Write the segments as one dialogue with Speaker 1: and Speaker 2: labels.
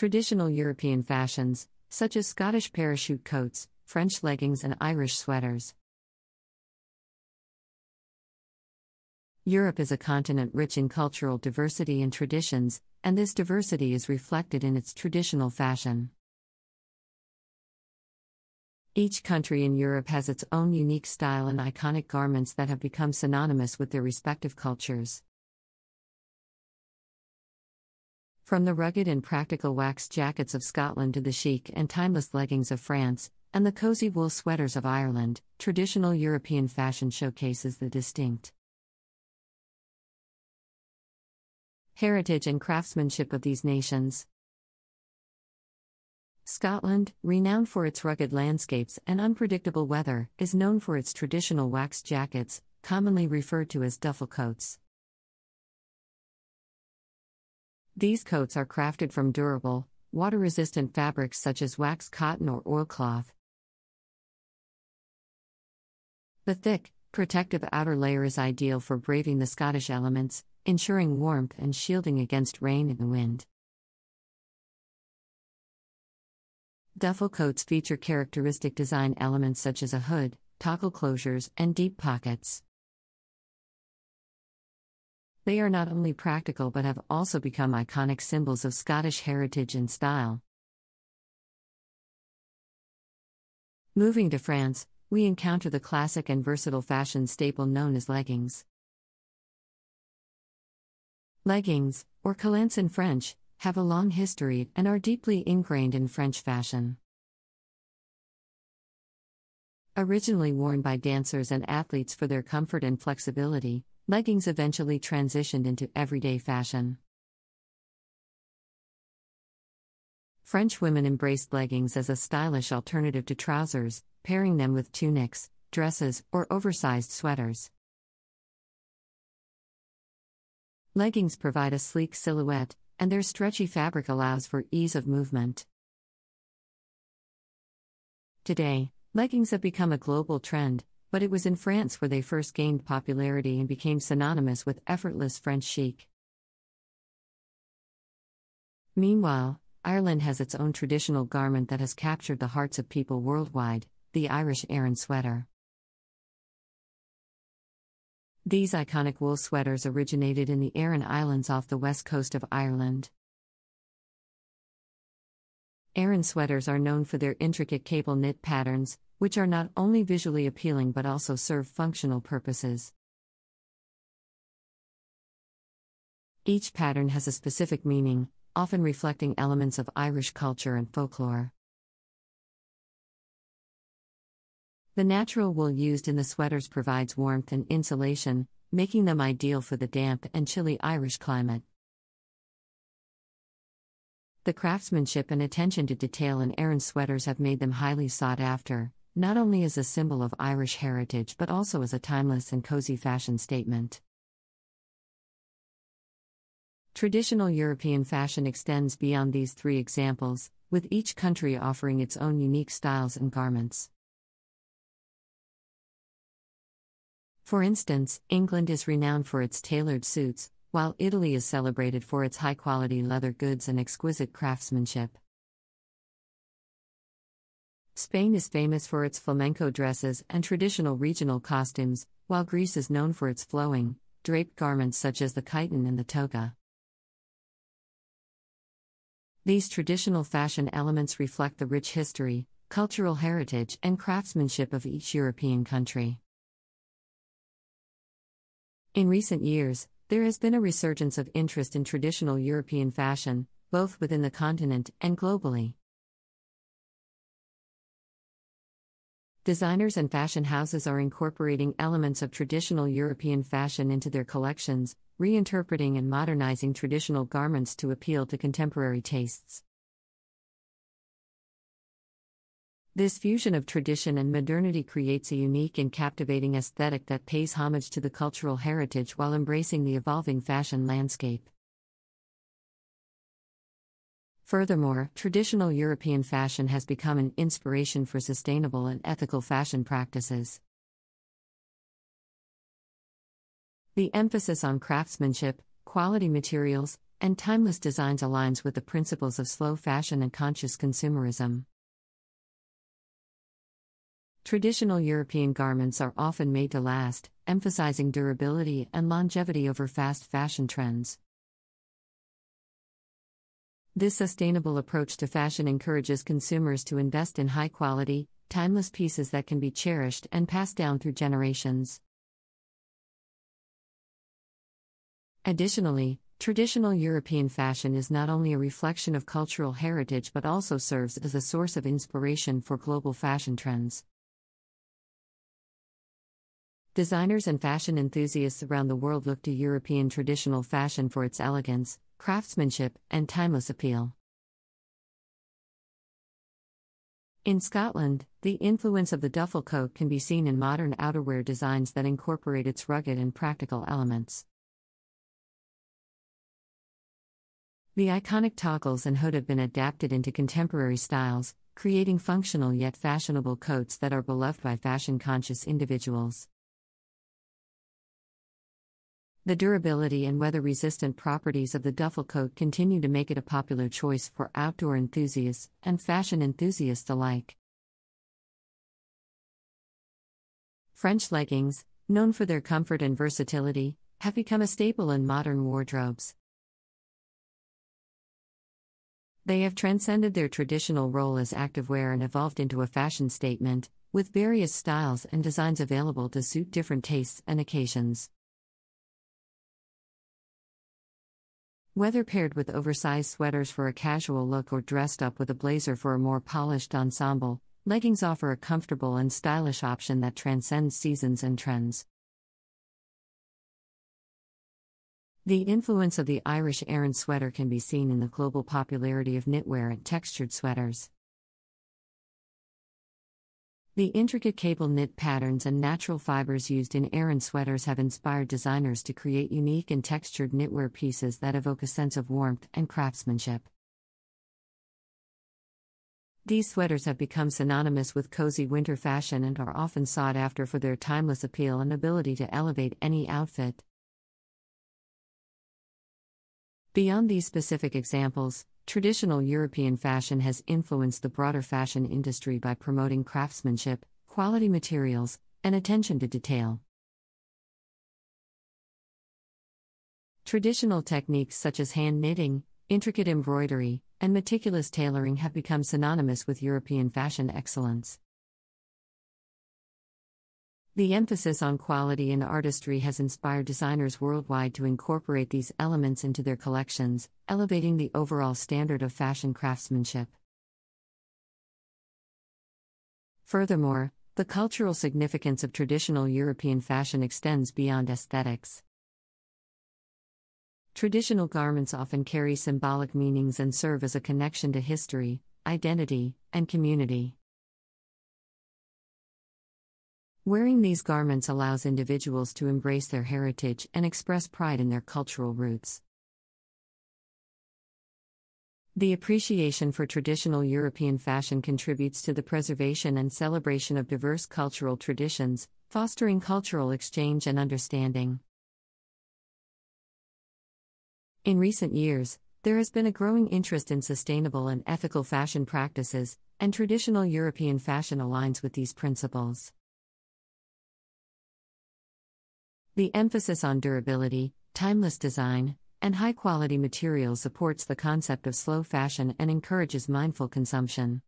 Speaker 1: Traditional European fashions, such as Scottish parachute coats, French leggings, and Irish sweaters. Europe is a continent rich in cultural diversity and traditions, and this diversity is reflected in its traditional fashion. Each country in Europe has its own unique style and iconic garments that have become synonymous with their respective cultures. From the rugged and practical wax jackets of Scotland to the chic and timeless leggings of France, and the cozy wool sweaters of Ireland, traditional European fashion showcases the distinct heritage and craftsmanship of these nations. Scotland, renowned for its rugged landscapes and unpredictable weather, is known for its traditional wax jackets, commonly referred to as duffel coats. These coats are crafted from durable, water resistant fabrics such as wax cotton or oilcloth. The thick, protective outer layer is ideal for braving the Scottish elements, ensuring warmth and shielding against rain and wind. Duffel coats feature characteristic design elements such as a hood, toggle closures, and deep pockets. They are not only practical but have also become iconic symbols of Scottish heritage and style. Moving to France, we encounter the classic and versatile fashion staple known as leggings. Leggings, or collants in French, have a long history and are deeply ingrained in French fashion. Originally worn by dancers and athletes for their comfort and flexibility, leggings eventually transitioned into everyday fashion. French women embraced leggings as a stylish alternative to trousers, pairing them with tunics, dresses, or oversized sweaters. Leggings provide a sleek silhouette, and their stretchy fabric allows for ease of movement. Today, leggings have become a global trend, but it was in France where they first gained popularity and became synonymous with effortless French chic. Meanwhile, Ireland has its own traditional garment that has captured the hearts of people worldwide the Irish Aran sweater. These iconic wool sweaters originated in the Aran Islands off the west coast of Ireland. Aran sweaters are known for their intricate cable knit patterns, which are not only visually appealing but also serve functional purposes. Each pattern has a specific meaning, often reflecting elements of Irish culture and folklore. The natural wool used in the sweaters provides warmth and insulation, making them ideal for the damp and chilly Irish climate. The craftsmanship and attention to detail in Aran sweaters have made them highly sought after, not only as a symbol of Irish heritage but also as a timeless and cozy fashion statement. Traditional European fashion extends beyond these three examples, with each country offering its own unique styles and garments. For instance, England is renowned for its tailored suits, while Italy is celebrated for its high quality leather goods and exquisite craftsmanship. Spain is famous for its flamenco dresses and traditional regional costumes, while Greece is known for its flowing, draped garments such as the chiton and the toga. These traditional fashion elements reflect the rich history, cultural heritage, and craftsmanship of each European country. In recent years, there has been a resurgence of interest in traditional European fashion, both within the continent and globally. Designers and fashion houses are incorporating elements of traditional European fashion into their collections, reinterpreting and modernizing traditional garments to appeal to contemporary tastes. This fusion of tradition and modernity creates a unique and captivating aesthetic that pays homage to the cultural heritage while embracing the evolving fashion landscape. Furthermore, traditional European fashion has become an inspiration for sustainable and ethical fashion practices. The emphasis on craftsmanship, quality materials, and timeless designs aligns with the principles of slow fashion and conscious consumerism. Traditional European garments are often made to last, emphasizing durability and longevity over fast fashion trends. This sustainable approach to fashion encourages consumers to invest in high quality, timeless pieces that can be cherished and passed down through generations. Additionally, traditional European fashion is not only a reflection of cultural heritage but also serves as a source of inspiration for global fashion trends. Designers and fashion enthusiasts around the world look to European traditional fashion for its elegance, craftsmanship, and timeless appeal. In Scotland, the influence of the duffel coat can be seen in modern outerwear designs that incorporate its rugged and practical elements. The iconic toggles and hood have been adapted into contemporary styles, creating functional yet fashionable coats that are beloved by fashion conscious individuals. The durability and weather resistant properties of the duffel coat continue to make it a popular choice for outdoor enthusiasts and fashion enthusiasts alike. French leggings, known for their comfort and versatility, have become a staple in modern wardrobes. They have transcended their traditional role as activewear and evolved into a fashion statement, with various styles and designs available to suit different tastes and occasions. Whether paired with oversized sweaters for a casual look or dressed up with a blazer for a more polished ensemble, leggings offer a comfortable and stylish option that transcends seasons and trends. The influence of the Irish Aran sweater can be seen in the global popularity of knitwear and textured sweaters. The intricate cable knit patterns and natural fibers used in Aran sweaters have inspired designers to create unique and textured knitwear pieces that evoke a sense of warmth and craftsmanship. These sweaters have become synonymous with cozy winter fashion and are often sought after for their timeless appeal and ability to elevate any outfit. Beyond these specific examples, Traditional European fashion has influenced the broader fashion industry by promoting craftsmanship, quality materials, and attention to detail. Traditional techniques such as hand knitting, intricate embroidery, and meticulous tailoring have become synonymous with European fashion excellence. The emphasis on quality and artistry has inspired designers worldwide to incorporate these elements into their collections, elevating the overall standard of fashion craftsmanship. Furthermore, the cultural significance of traditional European fashion extends beyond aesthetics. Traditional garments often carry symbolic meanings and serve as a connection to history, identity, and community. Wearing these garments allows individuals to embrace their heritage and express pride in their cultural roots. The appreciation for traditional European fashion contributes to the preservation and celebration of diverse cultural traditions, fostering cultural exchange and understanding. In recent years, there has been a growing interest in sustainable and ethical fashion practices, and traditional European fashion aligns with these principles. The emphasis on durability, timeless design, and high quality materials supports the concept of slow fashion and encourages mindful consumption.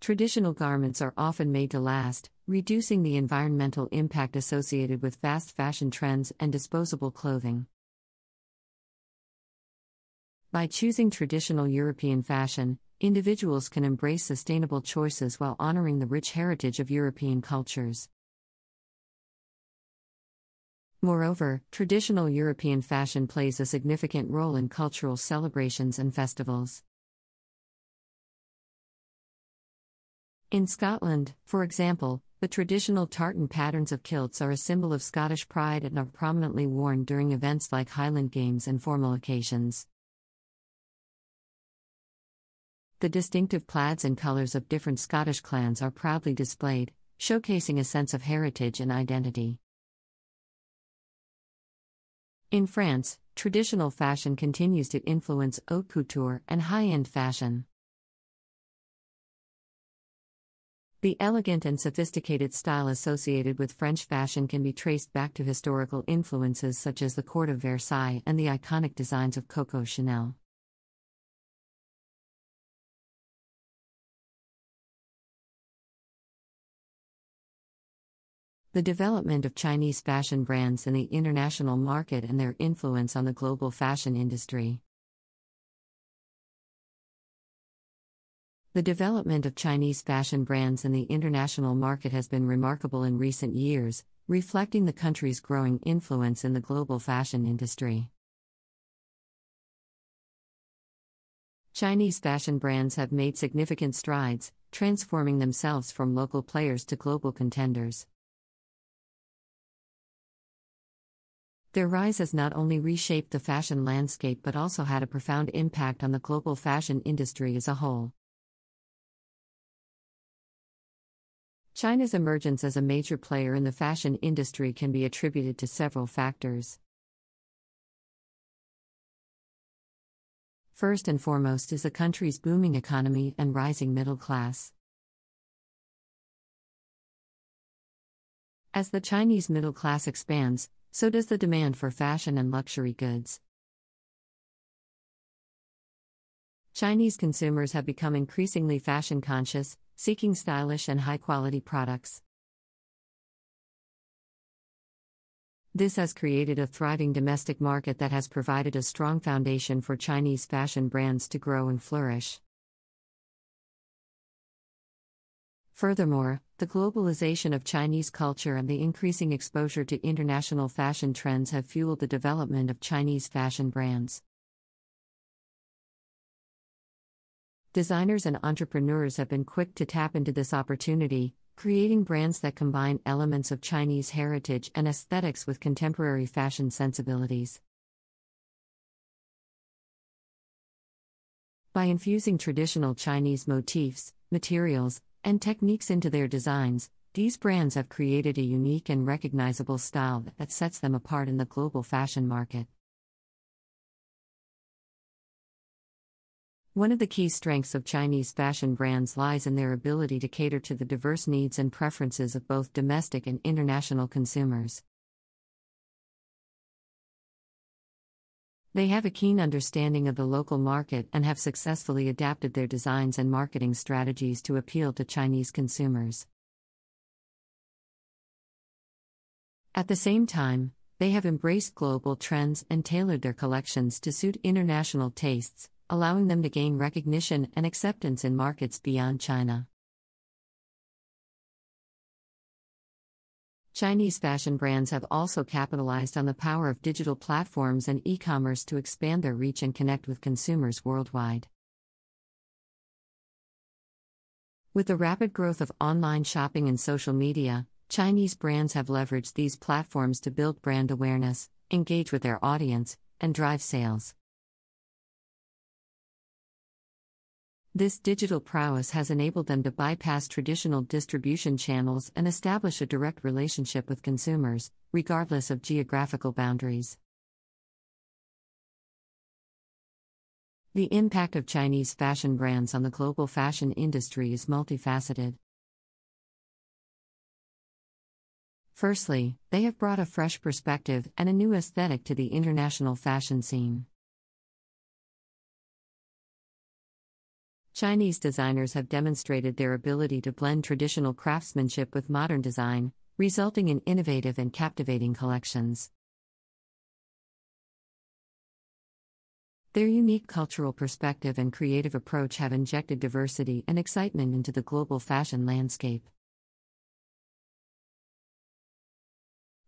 Speaker 1: Traditional garments are often made to last, reducing the environmental impact associated with fast fashion trends and disposable clothing. By choosing traditional European fashion, individuals can embrace sustainable choices while honoring the rich heritage of European cultures. Moreover, traditional European fashion plays a significant role in cultural celebrations and festivals. In Scotland, for example, the traditional tartan patterns of kilts are a symbol of Scottish pride and are prominently worn during events like Highland Games and formal occasions. The distinctive plaids and colours of different Scottish clans are proudly displayed, showcasing a sense of heritage and identity. In France, traditional fashion continues to influence haute couture and high end fashion. The elegant and sophisticated style associated with French fashion can be traced back to historical influences such as the court of Versailles and the iconic designs of Coco Chanel. The development of Chinese fashion brands in the international market and their influence on the global fashion industry. The development of Chinese fashion brands in the international market has been remarkable in recent years, reflecting the country's growing influence in the global fashion industry. Chinese fashion brands have made significant strides, transforming themselves from local players to global contenders. Their rise has not only reshaped the fashion landscape but also had a profound impact on the global fashion industry as a whole. China's emergence as a major player in the fashion industry can be attributed to several factors. First and foremost is the country's booming economy and rising middle class. As the Chinese middle class expands, so does the demand for fashion and luxury goods. Chinese consumers have become increasingly fashion conscious, seeking stylish and high quality products. This has created a thriving domestic market that has provided a strong foundation for Chinese fashion brands to grow and flourish. Furthermore, the globalization of Chinese culture and the increasing exposure to international fashion trends have fueled the development of Chinese fashion brands. Designers and entrepreneurs have been quick to tap into this opportunity, creating brands that combine elements of Chinese heritage and aesthetics with contemporary fashion sensibilities. By infusing traditional Chinese motifs, materials, and techniques into their designs, these brands have created a unique and recognizable style that sets them apart in the global fashion market. One of the key strengths of Chinese fashion brands lies in their ability to cater to the diverse needs and preferences of both domestic and international consumers. They have a keen understanding of the local market and have successfully adapted their designs and marketing strategies to appeal to Chinese consumers. At the same time, they have embraced global trends and tailored their collections to suit international tastes, allowing them to gain recognition and acceptance in markets beyond China. Chinese fashion brands have also capitalized on the power of digital platforms and e commerce to expand their reach and connect with consumers worldwide. With the rapid growth of online shopping and social media, Chinese brands have leveraged these platforms to build brand awareness, engage with their audience, and drive sales. This digital prowess has enabled them to bypass traditional distribution channels and establish a direct relationship with consumers, regardless of geographical boundaries. The impact of Chinese fashion brands on the global fashion industry is multifaceted. Firstly, they have brought a fresh perspective and a new aesthetic to the international fashion scene. Chinese designers have demonstrated their ability to blend traditional craftsmanship with modern design, resulting in innovative and captivating collections. Their unique cultural perspective and creative approach have injected diversity and excitement into the global fashion landscape.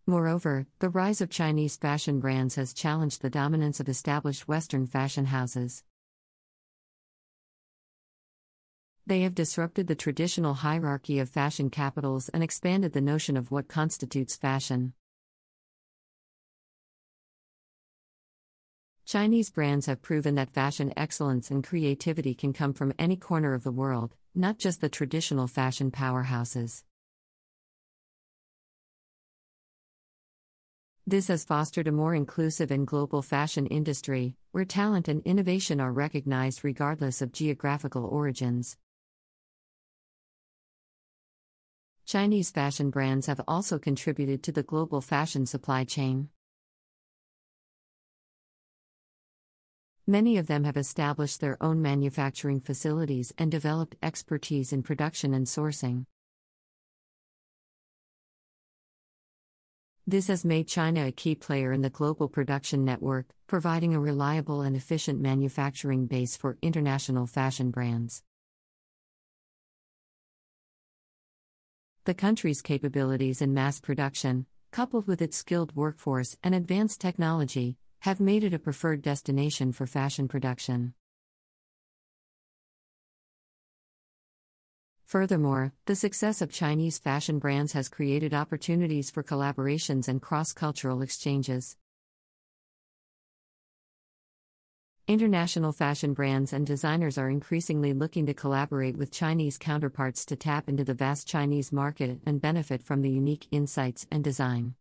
Speaker 1: Moreover, the rise of Chinese fashion brands has challenged the dominance of established Western fashion houses. They have disrupted the traditional hierarchy of fashion capitals and expanded the notion of what constitutes fashion. Chinese brands have proven that fashion excellence and creativity can come from any corner of the world, not just the traditional fashion powerhouses. This has fostered a more inclusive and global fashion industry, where talent and innovation are recognized regardless of geographical origins. Chinese fashion brands have also contributed to the global fashion supply chain. Many of them have established their own manufacturing facilities and developed expertise in production and sourcing. This has made China a key player in the global production network, providing a reliable and efficient manufacturing base for international fashion brands. The country's capabilities in mass production, coupled with its skilled workforce and advanced technology, have made it a preferred destination for fashion production. Furthermore, the success of Chinese fashion brands has created opportunities for collaborations and cross cultural exchanges. International fashion brands and designers are increasingly looking to collaborate with Chinese counterparts to tap into the vast Chinese market and benefit from the unique insights and design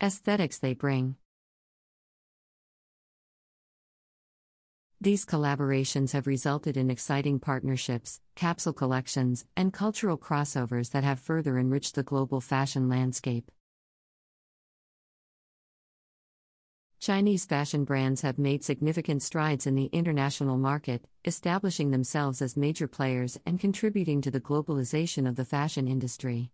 Speaker 1: aesthetics they bring. These collaborations have resulted in exciting partnerships, capsule collections, and cultural crossovers that have further enriched the global fashion landscape. Chinese fashion brands have made significant strides in the international market, establishing themselves as major players and contributing to the globalization of the fashion industry.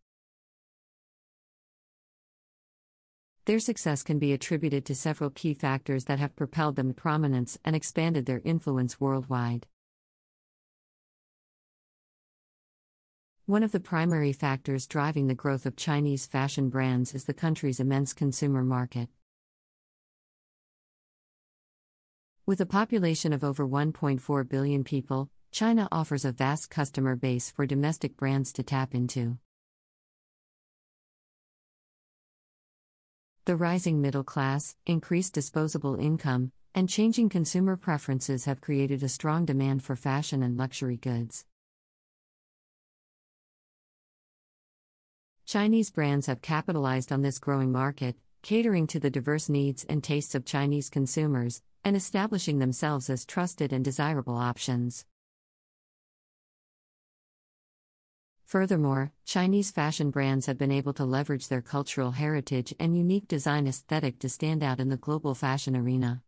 Speaker 1: Their success can be attributed to several key factors that have propelled them to prominence and expanded their influence worldwide. One of the primary factors driving the growth of Chinese fashion brands is the country's immense consumer market. With a population of over 1.4 billion people, China offers a vast customer base for domestic brands to tap into. The rising middle class, increased disposable income, and changing consumer preferences have created a strong demand for fashion and luxury goods. Chinese brands have capitalized on this growing market, catering to the diverse needs and tastes of Chinese consumers, and establishing themselves as trusted and desirable options. Furthermore, Chinese fashion brands have been able to leverage their cultural heritage and unique design aesthetic to stand out in the global fashion arena.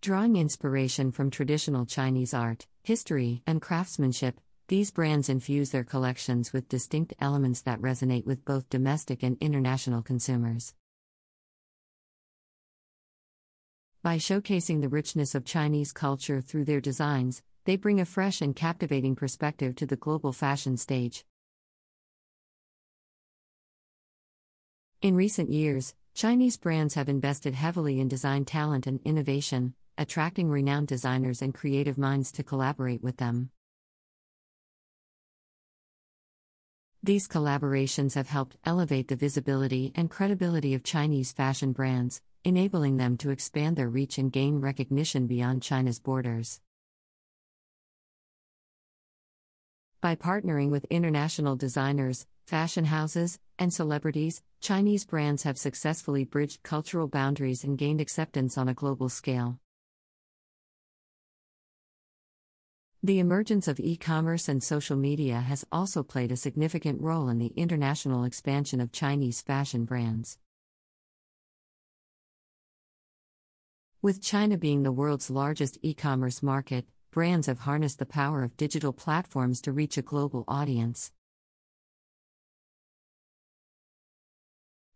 Speaker 1: Drawing inspiration from traditional Chinese art, history, and craftsmanship, these brands infuse their collections with distinct elements that resonate with both domestic and international consumers. By showcasing the richness of Chinese culture through their designs, they bring a fresh and captivating perspective to the global fashion stage. In recent years, Chinese brands have invested heavily in design talent and innovation, attracting renowned designers and creative minds to collaborate with them. These collaborations have helped elevate the visibility and credibility of Chinese fashion brands, enabling them to expand their reach and gain recognition beyond China's borders. By partnering with international designers, fashion houses, and celebrities, Chinese brands have successfully bridged cultural boundaries and gained acceptance on a global scale. The emergence of e commerce and social media has also played a significant role in the international expansion of Chinese fashion brands. With China being the world's largest e commerce market, brands have harnessed the power of digital platforms to reach a global audience.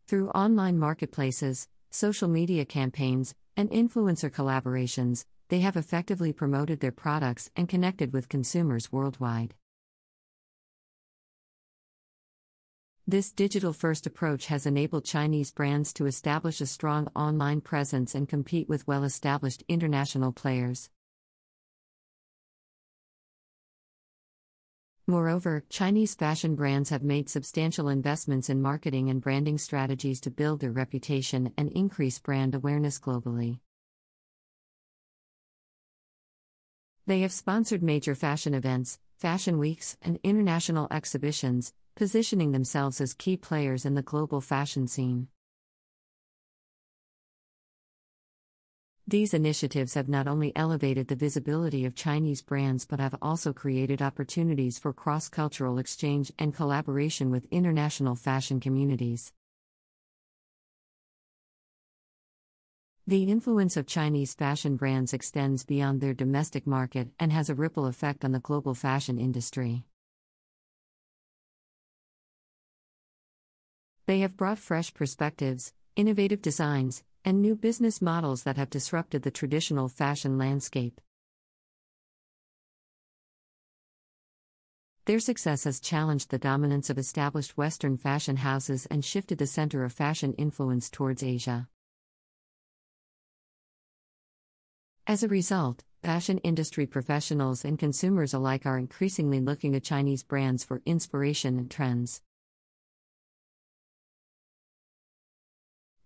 Speaker 1: Through online marketplaces, social media campaigns, and influencer collaborations, they have effectively promoted their products and connected with consumers worldwide. This digital first approach has enabled Chinese brands to establish a strong online presence and compete with well established international players. Moreover, Chinese fashion brands have made substantial investments in marketing and branding strategies to build their reputation and increase brand awareness globally. They have sponsored major fashion events, fashion weeks, and international exhibitions, positioning themselves as key players in the global fashion scene. These initiatives have not only elevated the visibility of Chinese brands but have also created opportunities for cross cultural exchange and collaboration with international fashion communities. The influence of Chinese fashion brands extends beyond their domestic market and has a ripple effect on the global fashion industry. They have brought fresh perspectives, innovative designs, and new business models that have disrupted the traditional fashion landscape. Their success has challenged the dominance of established Western fashion houses and shifted the center of fashion influence towards Asia. As a result, fashion industry professionals and consumers alike are increasingly looking to Chinese brands for inspiration and trends.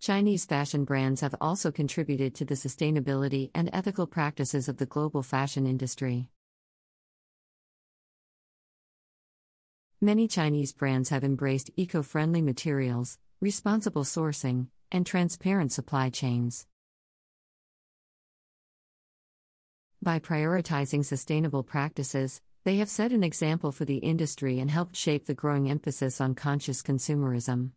Speaker 1: Chinese fashion brands have also contributed to the sustainability and ethical practices of the global fashion industry. Many Chinese brands have embraced eco friendly materials, responsible sourcing, and transparent supply chains. By prioritizing sustainable practices, they have set an example for the industry and helped shape the growing emphasis on conscious consumerism.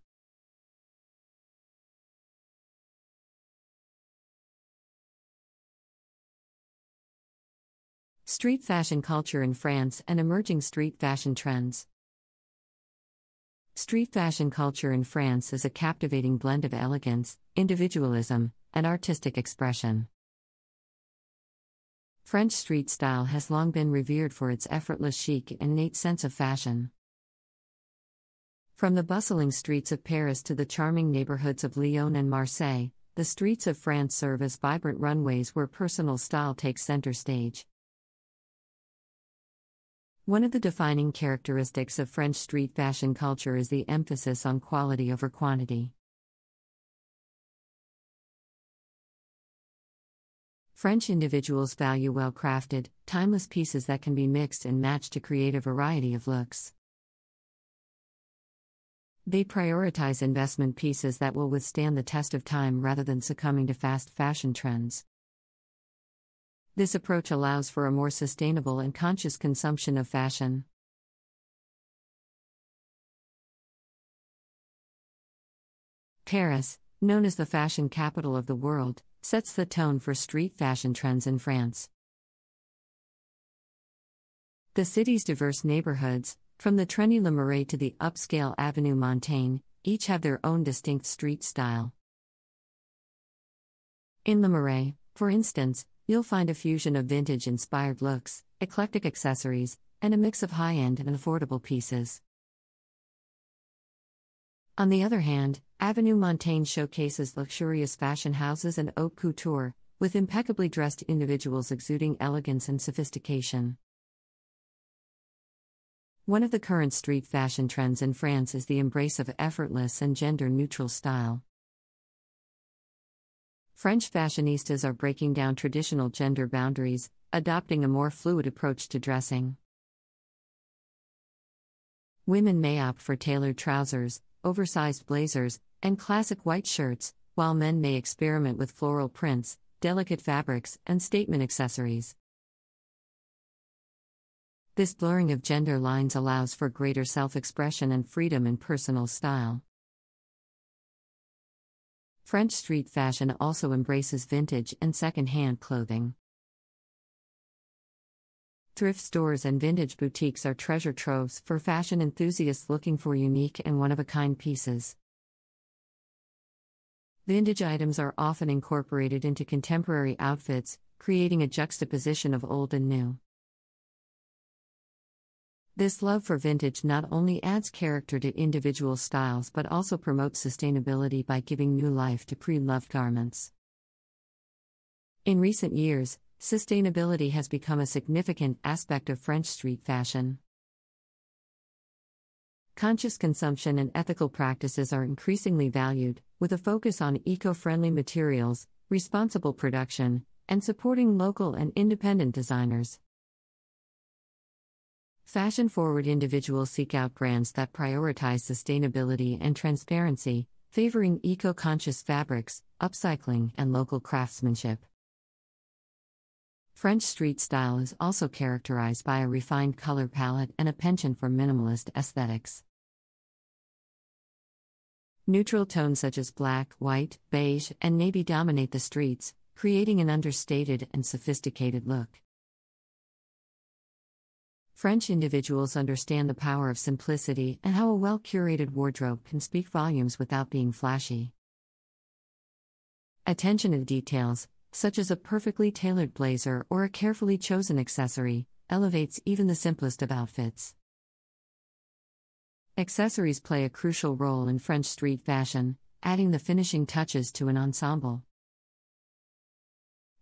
Speaker 1: Street fashion culture in France and emerging street fashion trends. Street fashion culture in France is a captivating blend of elegance, individualism, and artistic expression. French street style has long been revered for its effortless chic and innate sense of fashion. From the bustling streets of Paris to the charming neighborhoods of Lyon and Marseille, the streets of France serve as vibrant runways where personal style takes center stage. One of the defining characteristics of French street fashion culture is the emphasis on quality over quantity. French individuals value well crafted, timeless pieces that can be mixed and matched to create a variety of looks. They prioritize investment pieces that will withstand the test of time rather than succumbing to fast fashion trends. This approach allows for a more sustainable and conscious consumption of fashion. Paris, known as the fashion capital of the world, sets the tone for street fashion trends in France. The city's diverse neighborhoods, from the trendy Le Marais to the upscale Avenue Montaigne, each have their own distinct street style. In Le Marais, for instance, You'll find a fusion of vintage inspired looks, eclectic accessories, and a mix of high end and affordable pieces. On the other hand, Avenue Montaigne showcases luxurious fashion houses and haute couture, with impeccably dressed individuals exuding elegance and sophistication. One of the current street fashion trends in France is the embrace of effortless and gender neutral style. French fashionistas are breaking down traditional gender boundaries, adopting a more fluid approach to dressing. Women may opt for tailored trousers, oversized blazers, and classic white shirts, while men may experiment with floral prints, delicate fabrics, and statement accessories. This blurring of gender lines allows for greater self expression and freedom in personal style. French street fashion also embraces vintage and second hand clothing. Thrift stores and vintage boutiques are treasure troves for fashion enthusiasts looking for unique and one of a kind pieces. Vintage items are often incorporated into contemporary outfits, creating a juxtaposition of old and new. This love for vintage not only adds character to individual styles but also promotes sustainability by giving new life to pre loved garments. In recent years, sustainability has become a significant aspect of French street fashion. Conscious consumption and ethical practices are increasingly valued, with a focus on eco friendly materials, responsible production, and supporting local and independent designers. Fashion forward individuals seek out brands that prioritize sustainability and transparency, favoring eco conscious fabrics, upcycling, and local craftsmanship. French street style is also characterized by a refined color palette and a penchant for minimalist aesthetics. Neutral tones such as black, white, beige, and navy dominate the streets, creating an understated and sophisticated look. French individuals understand the power of simplicity and how a well curated wardrobe can speak volumes without being flashy. Attention to details, such as a perfectly tailored blazer or a carefully chosen accessory, elevates even the simplest of outfits. Accessories play a crucial role in French street fashion, adding the finishing touches to an ensemble.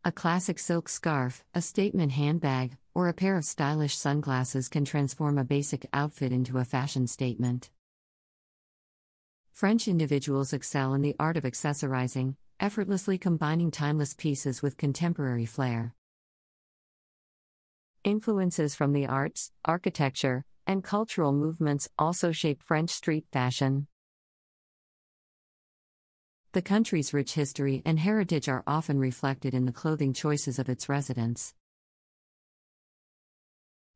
Speaker 1: A classic silk scarf, a statement handbag, or a pair of stylish sunglasses can transform a basic outfit into a fashion statement. French individuals excel in the art of accessorizing, effortlessly combining timeless pieces with contemporary flair. Influences from the arts, architecture, and cultural movements also shape French street fashion. The country's rich history and heritage are often reflected in the clothing choices of its residents.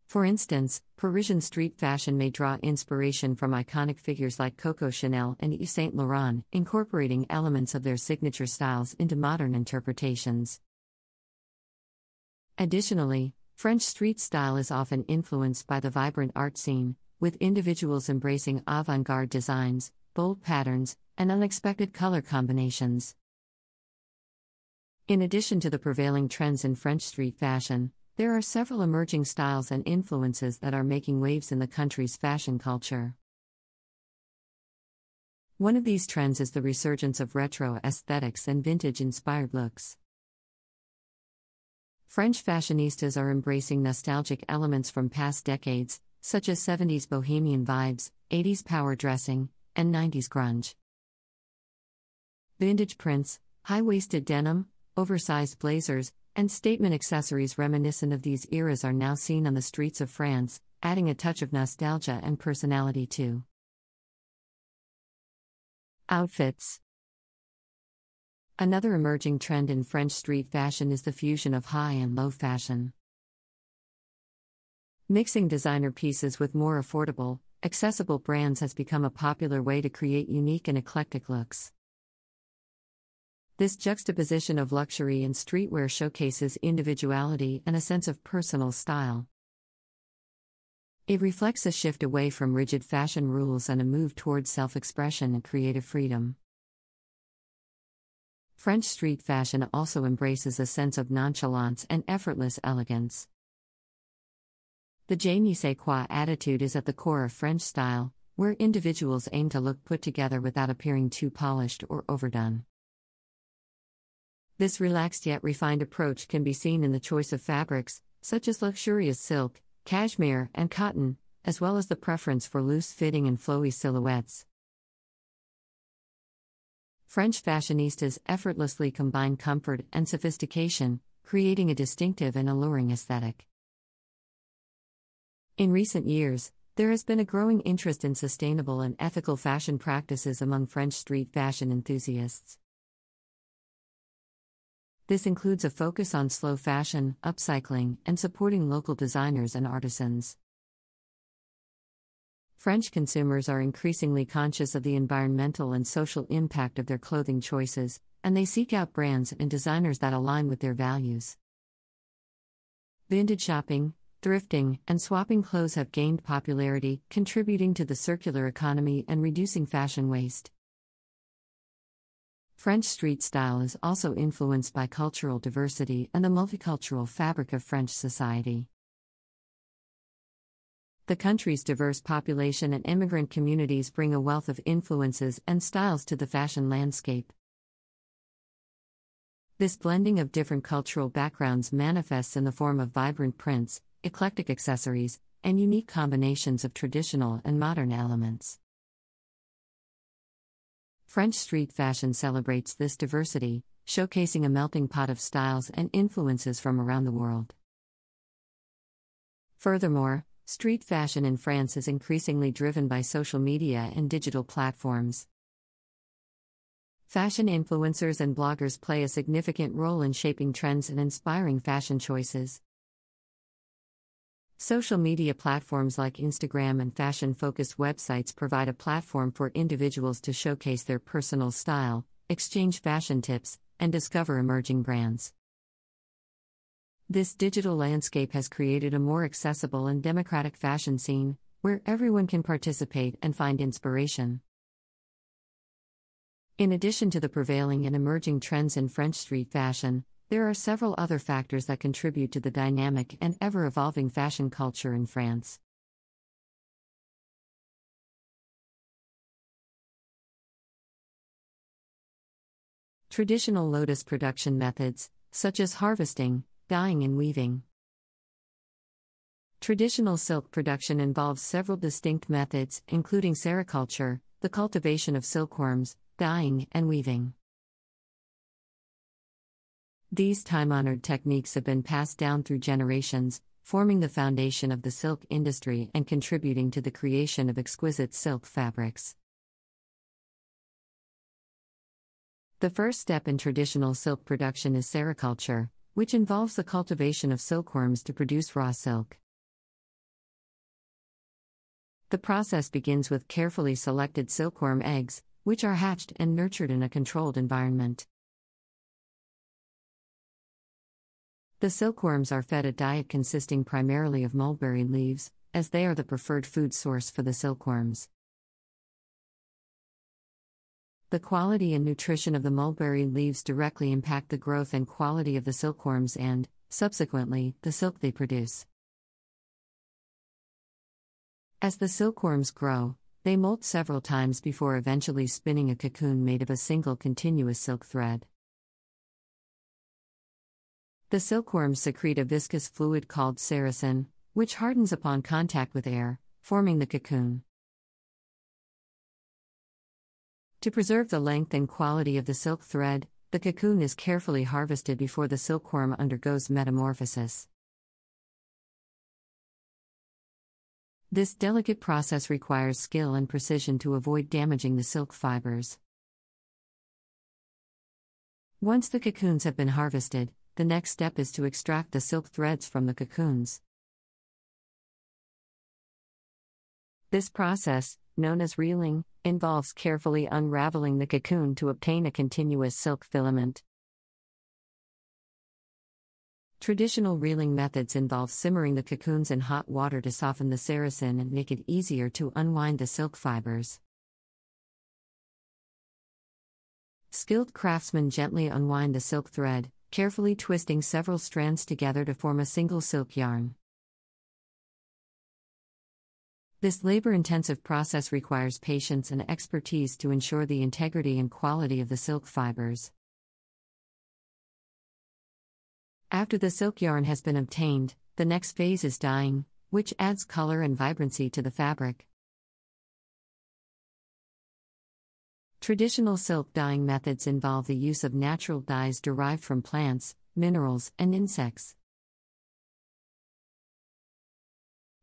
Speaker 1: For instance, Parisian street fashion may draw inspiration from iconic figures like Coco Chanel and Yves Saint Laurent, incorporating elements of their signature styles into modern interpretations. Additionally, French street style is often influenced by the vibrant art scene, with individuals embracing avant garde designs, bold patterns, and unexpected color combinations. In addition to the prevailing trends in French street fashion, there are several emerging styles and influences that are making waves in the country's fashion culture. One of these trends is the resurgence of retro aesthetics and vintage inspired looks. French fashionistas are embracing nostalgic elements from past decades, such as 70s bohemian vibes, 80s power dressing, and 90s grunge. Vintage prints, high waisted denim, oversized blazers, and statement accessories reminiscent of these eras are now seen on the streets of France, adding a touch of nostalgia and personality too. Outfits Another emerging trend in French street fashion is the fusion of high and low fashion. Mixing designer pieces with more affordable, accessible brands has become a popular way to create unique and eclectic looks. This juxtaposition of luxury and streetwear showcases individuality and a sense of personal style. It reflects a shift away from rigid fashion rules and a move towards self expression and creative freedom. French street fashion also embraces a sense of nonchalance and effortless elegance. The je ne sais quoi attitude is at the core of French style, where individuals aim to look put together without appearing too polished or overdone. This relaxed yet refined approach can be seen in the choice of fabrics, such as luxurious silk, cashmere, and cotton, as well as the preference for loose fitting and flowy silhouettes. French fashionistas effortlessly combine comfort and sophistication, creating a distinctive and alluring aesthetic. In recent years, there has been a growing interest in sustainable and ethical fashion practices among French street fashion enthusiasts. This includes a focus on slow fashion, upcycling, and supporting local designers and artisans. French consumers are increasingly conscious of the environmental and social impact of their clothing choices, and they seek out brands and designers that align with their values. Vintage shopping, thrifting, and swapping clothes have gained popularity, contributing to the circular economy and reducing fashion waste. French street style is also influenced by cultural diversity and the multicultural fabric of French society. The country's diverse population and immigrant communities bring a wealth of influences and styles to the fashion landscape. This blending of different cultural backgrounds manifests in the form of vibrant prints, eclectic accessories, and unique combinations of traditional and modern elements. French street fashion celebrates this diversity, showcasing a melting pot of styles and influences from around the world. Furthermore, Street fashion in France is increasingly driven by social media and digital platforms. Fashion influencers and bloggers play a significant role in shaping trends and inspiring fashion choices. Social media platforms like Instagram and fashion focused websites provide a platform for individuals to showcase their personal style, exchange fashion tips, and discover emerging brands. This digital landscape has created a more accessible and democratic fashion scene, where everyone can participate and find inspiration. In addition to the prevailing and emerging trends in French street fashion, there are several other factors that contribute to the dynamic and ever evolving fashion culture in France. Traditional lotus production methods, such as harvesting, dyeing, and weaving. Traditional silk production involves several distinct methods, including sericulture, the cultivation of silkworms, dyeing, and weaving. These time honored techniques have been passed down through generations, forming the foundation of the silk industry and contributing to the creation of exquisite silk fabrics. The first step in traditional silk production is sericulture, which involves the cultivation of silkworms to produce raw silk. The process begins with carefully selected silkworm eggs, which are hatched and nurtured in a controlled environment. The silkworms are fed a diet consisting primarily of mulberry leaves, as they are the preferred food source for the silkworms. The quality and nutrition of the mulberry leaves directly impact the growth and quality of the silkworms and, subsequently, the silk they produce. As the silkworms grow, they molt several times before eventually spinning a cocoon made of a single continuous silk thread. The silkworms secrete a viscous fluid called sericin, which hardens upon contact with air, forming the cocoon. To preserve the length and quality of the silk thread, the cocoon is carefully harvested before the silkworm undergoes metamorphosis. This delicate process requires skill and precision to avoid damaging the silk fibers. Once the cocoons have been harvested, the next step is to extract the silk threads from the cocoons. This process, known as reeling, involves carefully unraveling the cocoon to obtain a continuous silk filament. Traditional reeling methods involve simmering the cocoons in hot water to soften the sericin and make it easier to unwind the silk fibers. Skilled craftsmen gently unwind the silk thread, carefully twisting several strands together to form a single silk yarn. This labor intensive process requires patience and expertise to ensure the integrity and quality of the silk fibers. After the silk yarn has been obtained, the next phase is dyeing, which adds color and vibrancy to the fabric. Traditional silk dyeing methods involve the use of natural dyes derived from plants, minerals, and insects.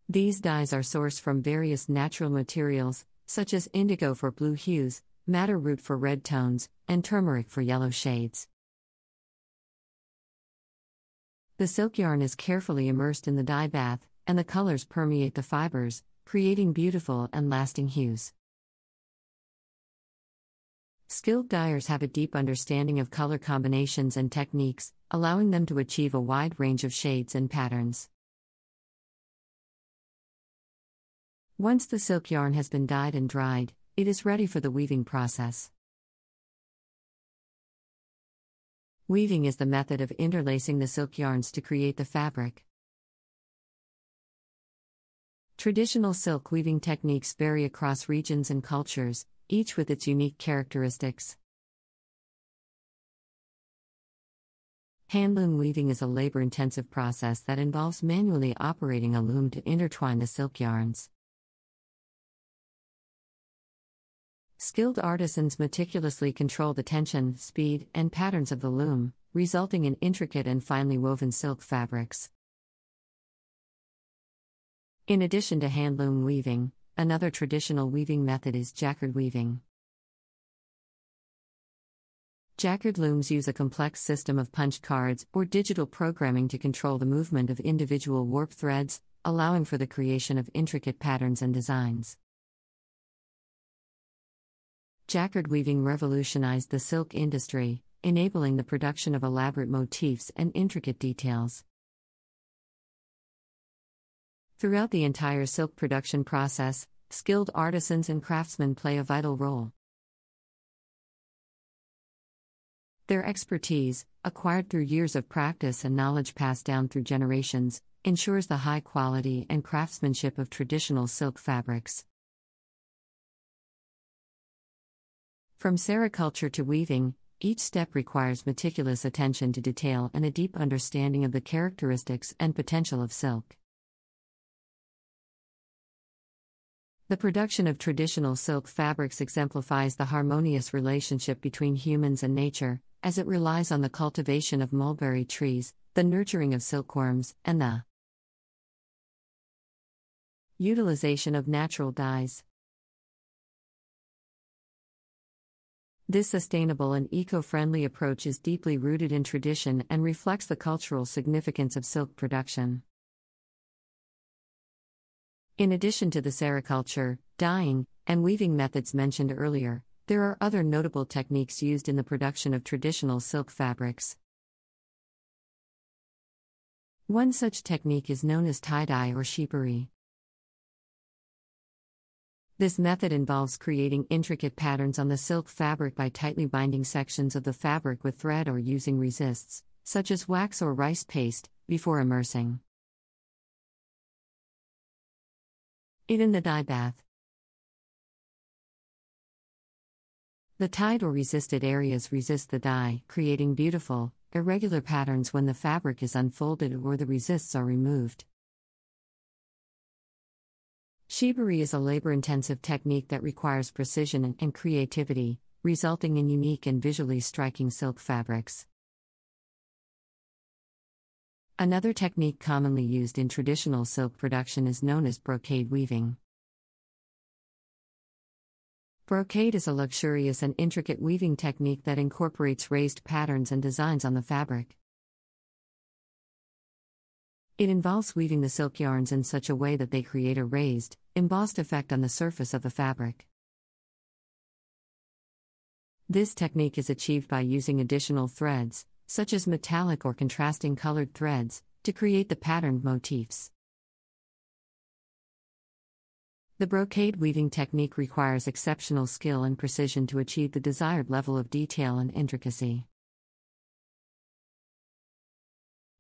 Speaker 1: These dyes are sourced from various natural materials, such as indigo for blue hues, madder root for red tones, and turmeric for yellow shades. The silk yarn is carefully immersed in the dye bath, and the colors permeate the fibers, creating beautiful and lasting hues. Skilled dyers have a deep understanding of color combinations and techniques, allowing them to achieve a wide range of shades and patterns. Once the silk yarn has been dyed and dried, it is ready for the weaving process. Weaving is the method of interlacing the silk yarns to create the fabric. Traditional silk weaving techniques vary across regions and cultures, each with its unique characteristics. Handloom weaving is a labor intensive process that involves manually operating a loom to intertwine the silk yarns. Skilled artisans meticulously control the tension, speed, and patterns of the loom, resulting in intricate and finely woven silk fabrics. In addition to handloom weaving, another traditional weaving method is jacquard weaving. Jacquard looms use a complex system of punch cards or digital programming to control the movement of individual warp threads, allowing for the creation of intricate patterns and designs. Jacquard weaving revolutionized the silk industry, enabling the production of elaborate motifs and intricate details. Throughout the entire silk production process, skilled artisans and craftsmen play a vital role. Their expertise, acquired through years of practice and knowledge passed down through generations, ensures the high quality and craftsmanship of traditional silk fabrics. From sericulture to weaving, each step requires meticulous attention to detail and a deep understanding of the characteristics and potential of silk. The production of traditional silk fabrics exemplifies the harmonious relationship between humans and nature, as it relies on the cultivation of mulberry trees, the nurturing of silkworms, and the utilization of natural dyes. This sustainable and eco friendly approach is deeply rooted in tradition and reflects the cultural significance of silk production. In addition to the sericulture, dyeing, and weaving methods mentioned earlier, there are other notable techniques used in the production of traditional silk fabrics. One such technique is known as tie dye or shibori. This method involves creating intricate patterns on the silk fabric by tightly binding sections of the fabric with thread or using resists, such as wax or rice paste, before immersing in the dye bath. The tied or resisted areas resist the dye, creating beautiful, irregular patterns when the fabric is unfolded or the resists are removed. Shibori is a labor intensive technique that requires precision and creativity, resulting in unique and visually striking silk fabrics. Another technique commonly used in traditional silk production is known as brocade weaving. Brocade is a luxurious and intricate weaving technique that incorporates raised patterns and designs on the fabric. It involves weaving the silk yarns in such a way that they create a raised, embossed effect on the surface of the fabric. This technique is achieved by using additional threads, such as metallic or contrasting colored threads, to create the patterned motifs. The brocade weaving technique requires exceptional skill and precision to achieve the desired level of detail and intricacy.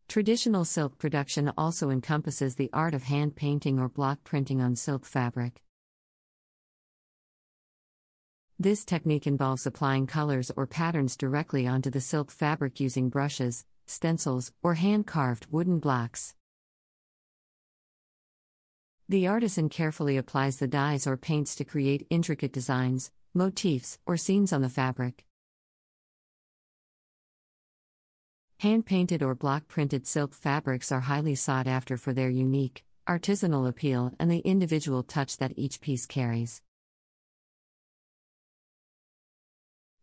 Speaker 1: Traditional silk production also encompasses the art of hand painting or block printing on silk fabric. This technique involves applying colors or patterns directly onto the silk fabric using brushes, stencils, or hand carved wooden blocks. The artisan carefully applies the dyes or paints to create intricate designs, motifs, or scenes on the fabric. Hand painted or block printed silk fabrics are highly sought after for their unique, artisanal appeal and the individual touch that each piece carries.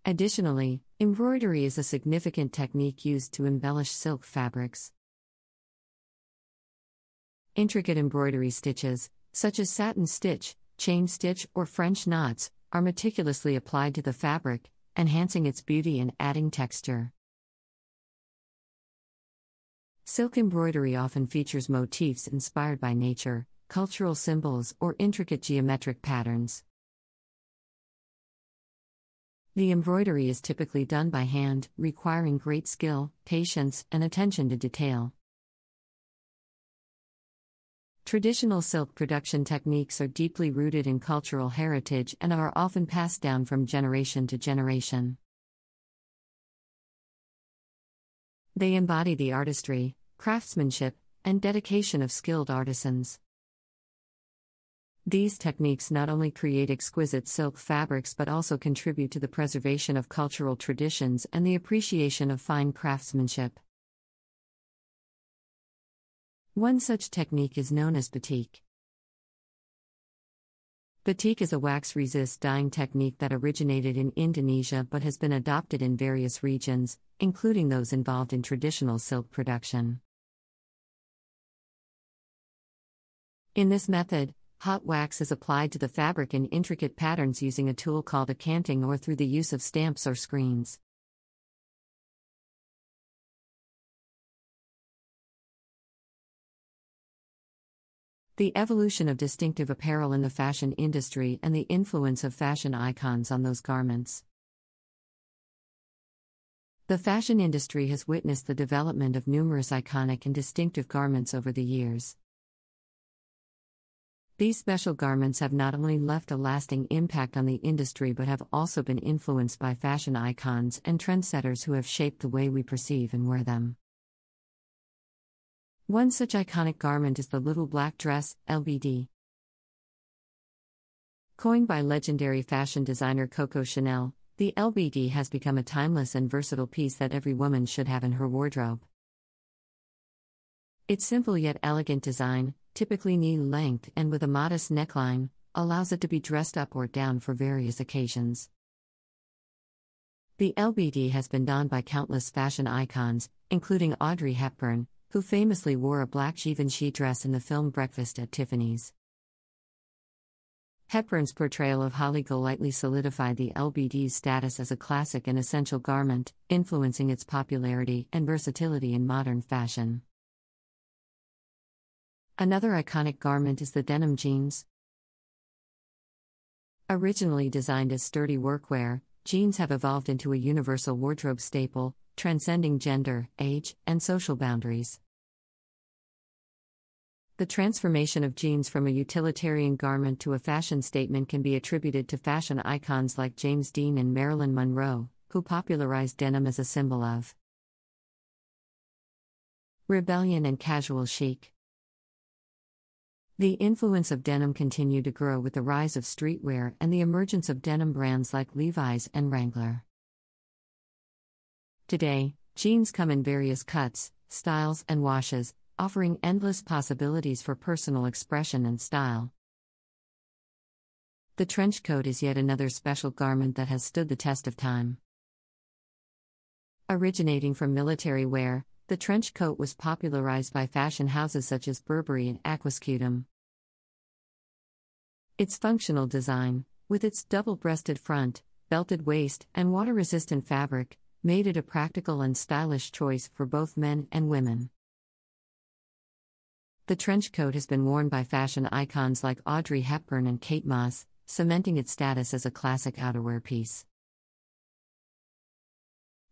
Speaker 1: Additionally, embroidery is a significant technique used to embellish silk fabrics. Intricate embroidery stitches, such as satin stitch, chain stitch, or French knots, are meticulously applied to the fabric, enhancing its beauty and adding texture. Silk embroidery often features motifs inspired by nature, cultural symbols, or intricate geometric patterns. The embroidery is typically done by hand, requiring great skill, patience, and attention to detail. Traditional silk production techniques are deeply rooted in cultural heritage and are often passed down from generation to generation. They embody the artistry, craftsmanship, and dedication of skilled artisans. These techniques not only create exquisite silk fabrics but also contribute to the preservation of cultural traditions and the appreciation of fine craftsmanship. One such technique is known as batik. Batik is a wax resist dyeing technique that originated in Indonesia but has been adopted in various regions, including those involved in traditional silk production. In this method, hot wax is applied to the fabric in intricate patterns using a tool called a canting or through the use of stamps or screens. The evolution of distinctive apparel in the fashion industry and the influence of fashion icons on those garments. The fashion industry has witnessed the development of numerous iconic and distinctive garments over the years. These special garments have not only left a lasting impact on the industry but have also been influenced by fashion icons and trendsetters who have shaped the way we perceive and wear them. One such iconic garment is the Little Black Dress, LBD. Coined by legendary fashion designer Coco Chanel, the LBD has become a timeless and versatile piece that every woman should have in her wardrobe. Its simple yet elegant design, typically knee length and with a modest neckline, allows it to be dressed up or down for various occasions. The LBD has been donned by countless fashion icons, including Audrey Hepburn, who famously wore a black Givenchy dress in the film Breakfast at Tiffany's. Hepburn's portrayal of Holly Golightly solidified the LBD's status as a classic and essential garment, influencing its popularity and versatility in modern fashion. Another iconic garment is the denim jeans. Originally designed as sturdy workwear, jeans have evolved into a universal wardrobe staple, transcending gender, age, and social boundaries. The transformation of jeans from a utilitarian garment to a fashion statement can be attributed to fashion icons like James Dean and Marilyn Monroe, who popularized denim as a symbol of rebellion and casual chic. The influence of denim continued to grow with the rise of streetwear and the emergence of denim brands like Levi's and Wrangler. Today, jeans come in various cuts, styles, and washes, offering endless possibilities for personal expression and style. The trench coat is yet another special garment that has stood the test of time. Originating from military wear, the trench coat was popularized by fashion houses such as Burberry and Aquascutum. Its functional design, with its double breasted front, belted waist, and water resistant fabric, made it a practical and stylish choice for both men and women. The trench coat has been worn by fashion icons like Audrey Hepburn and Kate Moss, cementing its status as a classic outerwear piece.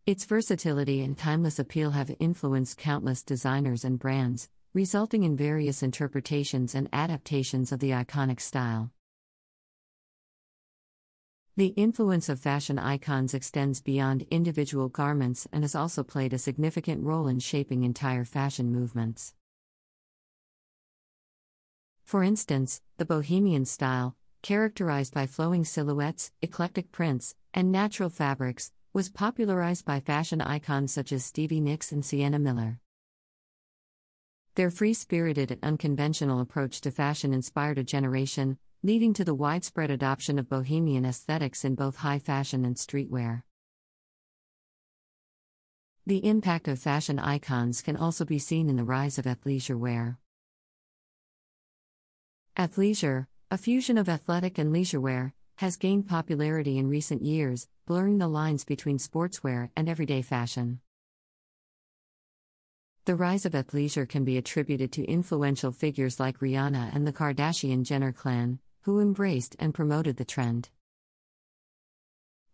Speaker 1: Its versatility and timeless appeal have influenced countless designers and brands, resulting in various interpretations and adaptations of the iconic style. The influence of fashion icons extends beyond individual garments and has also played a significant role in shaping entire fashion movements. For instance, the bohemian style, characterized by flowing silhouettes, eclectic prints, and natural fabrics, was popularized by fashion icons such as Stevie Nicks and Sienna Miller. Their free spirited and unconventional approach to fashion inspired a generation, leading to the widespread adoption of bohemian aesthetics in both high fashion and streetwear. The impact of fashion icons can also be seen in the rise of athleisure wear. Athleisure, a fusion of athletic and leisure wear, has gained popularity in recent years, blurring the lines between sportswear and everyday fashion. The rise of athleisure can be attributed to influential figures like Rihanna and the Kardashian Jenner clan, who embraced and promoted the trend.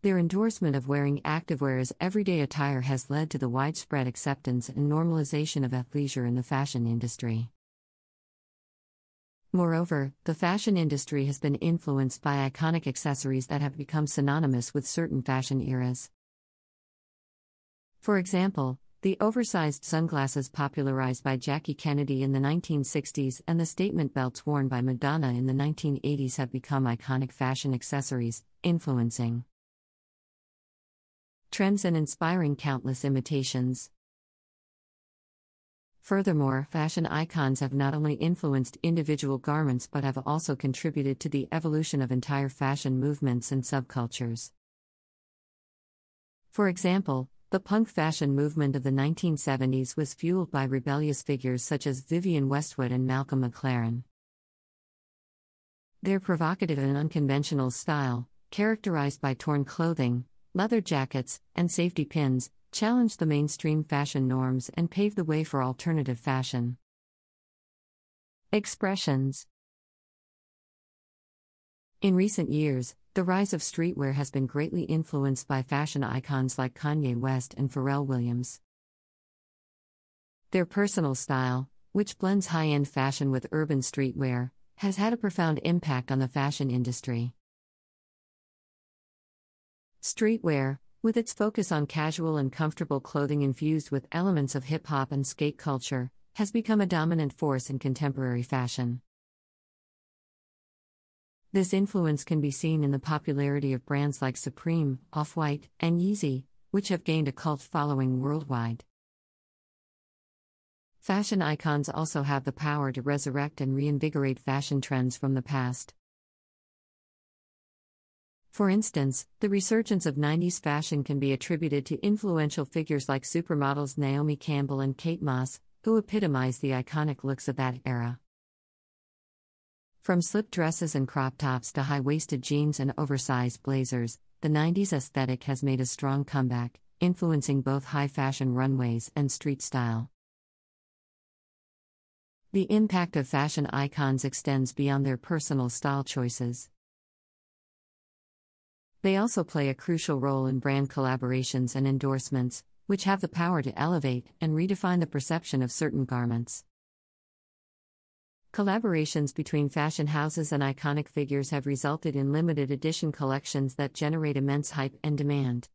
Speaker 1: Their endorsement of wearing activewear as everyday attire has led to the widespread acceptance and normalization of athleisure in the fashion industry. Moreover, the fashion industry has been influenced by iconic accessories that have become synonymous with certain fashion eras. For example, the oversized sunglasses popularized by Jackie Kennedy in the 1960s and the statement belts worn by Madonna in the 1980s have become iconic fashion accessories, influencing trends and inspiring countless imitations. Furthermore, fashion icons have not only influenced individual garments but have also contributed to the evolution of entire fashion movements and subcultures. For example, the punk fashion movement of the 1970s was fueled by rebellious figures such as Vivienne Westwood and Malcolm McLaren. Their provocative and unconventional style, characterized by torn clothing, leather jackets, and safety pins, challenged the mainstream fashion norms and paved the way for alternative fashion. Expressions In recent years, the rise of streetwear has been greatly influenced by fashion icons like Kanye West and Pharrell Williams. Their personal style, which blends high end fashion with urban streetwear, has had a profound impact on the fashion industry. Streetwear, with its focus on casual and comfortable clothing infused with elements of hip hop and skate culture, has become a dominant force in contemporary fashion. This influence can be seen in the popularity of brands like Supreme, Off White, and Yeezy, which have gained a cult following worldwide. Fashion icons also have the power to resurrect and reinvigorate fashion trends from the past. For instance, the resurgence of 90s fashion can be attributed to influential figures like supermodels Naomi Campbell and Kate Moss, who epitomize the iconic looks of that era. From slip dresses and crop tops to high waisted jeans and oversized blazers, the 90s aesthetic has made a strong comeback, influencing both high fashion runways and street style. The impact of fashion icons extends beyond their personal style choices. They also play a crucial role in brand collaborations and endorsements, which have the power to elevate and redefine the perception of certain garments. Collaborations between fashion houses and iconic figures have resulted in limited edition collections that generate immense hype and demand.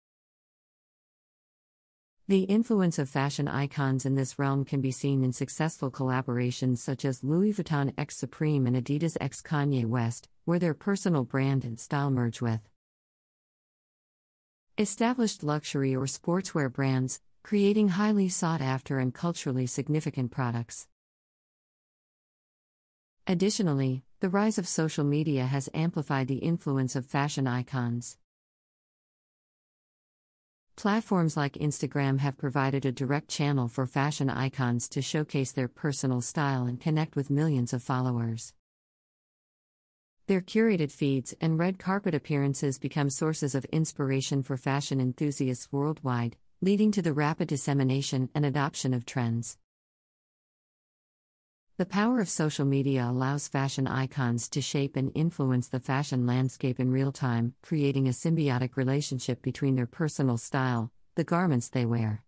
Speaker 1: The influence of fashion icons in this realm can be seen in successful collaborations such as Louis Vuitton x Supreme and Adidas x Kanye West, where their personal brand and style merge with Established luxury or sportswear brands, creating highly sought after and culturally significant products. Additionally, the rise of social media has amplified the influence of fashion icons. Platforms like Instagram have provided a direct channel for fashion icons to showcase their personal style and connect with millions of followers. Their curated feeds and red carpet appearances become sources of inspiration for fashion enthusiasts worldwide, leading to the rapid dissemination and adoption of trends. The power of social media allows fashion icons to shape and influence the fashion landscape in real time, creating a symbiotic relationship between their personal style, the garments they wear,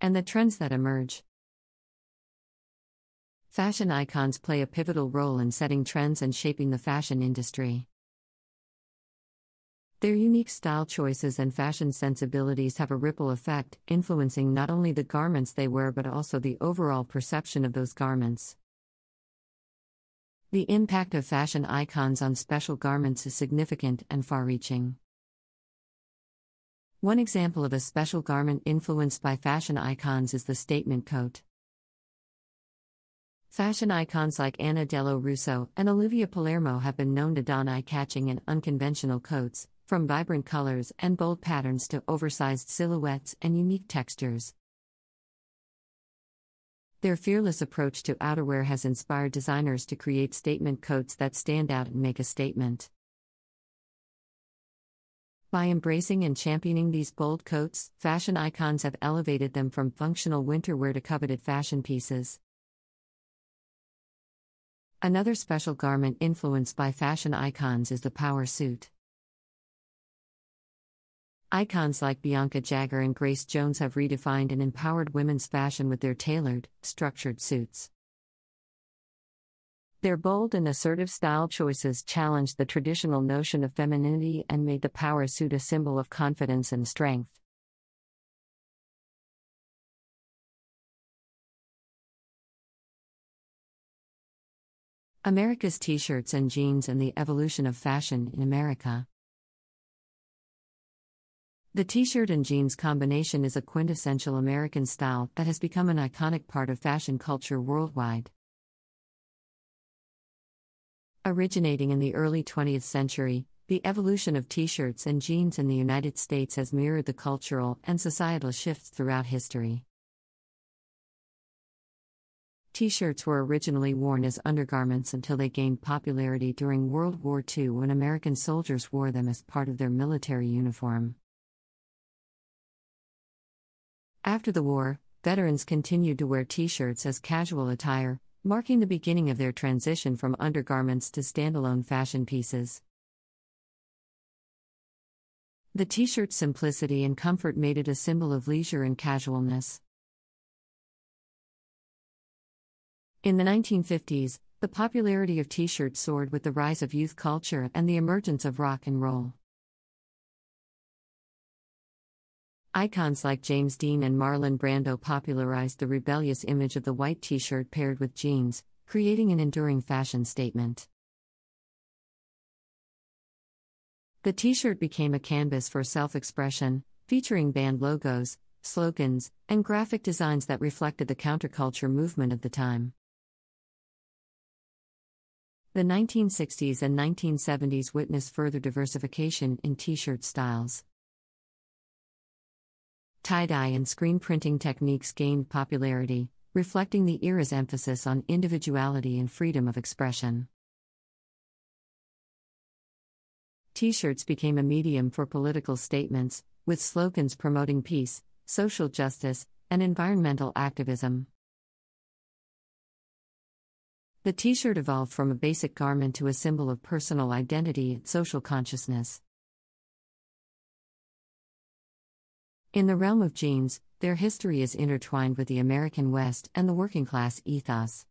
Speaker 1: and the trends that emerge. Fashion icons play a pivotal role in setting trends and shaping the fashion industry. Their unique style choices and fashion sensibilities have a ripple effect, influencing not only the garments they wear but also the overall perception of those garments. The impact of fashion icons on special garments is significant and far reaching. One example of a special garment influenced by fashion icons is the statement coat. Fashion icons like Anna Dello Russo and Olivia Palermo have been known to don eye catching and unconventional coats, from vibrant colors and bold patterns to oversized silhouettes and unique textures. Their fearless approach to outerwear has inspired designers to create statement coats that stand out and make a statement. By embracing and championing these bold coats, fashion icons have elevated them from functional winter wear to coveted fashion pieces. Another special garment influenced by fashion icons is the power suit. Icons like Bianca Jagger and Grace Jones have redefined and empowered women's fashion with their tailored, structured suits. Their bold and assertive style choices challenged the traditional notion of femininity and made the power suit a symbol of confidence and strength. America's T shirts and jeans and the evolution of fashion in America. The t shirt and jeans combination is a quintessential American style that has become an iconic part of fashion culture worldwide. Originating in the early 20th century, the evolution of t shirts and jeans in the United States has mirrored the cultural and societal shifts throughout history. T shirts were originally worn as undergarments until they gained popularity during World War II when American soldiers wore them as part of their military uniform. After the war, veterans continued to wear t shirts as casual attire, marking the beginning of their transition from undergarments to standalone fashion pieces. The t shirt's simplicity and comfort made it a symbol of leisure and casualness. In the 1950s, the popularity of t shirts soared with the rise of youth culture and the emergence of rock and roll. Icons like James Dean and Marlon Brando popularized the rebellious image of the white t shirt paired with jeans, creating an enduring fashion statement. The t shirt became a canvas for self expression, featuring band logos, slogans, and graphic designs that reflected the counterculture movement of the time. The 1960s and 1970s witnessed further diversification in t shirt styles. Tie dye and screen printing techniques gained popularity, reflecting the era's emphasis on individuality and freedom of expression. T shirts became a medium for political statements, with slogans promoting peace, social justice, and environmental activism. The t shirt evolved from a basic garment to a symbol of personal identity and social consciousness. In the realm of jeans, their history is intertwined with the American West and the working class ethos.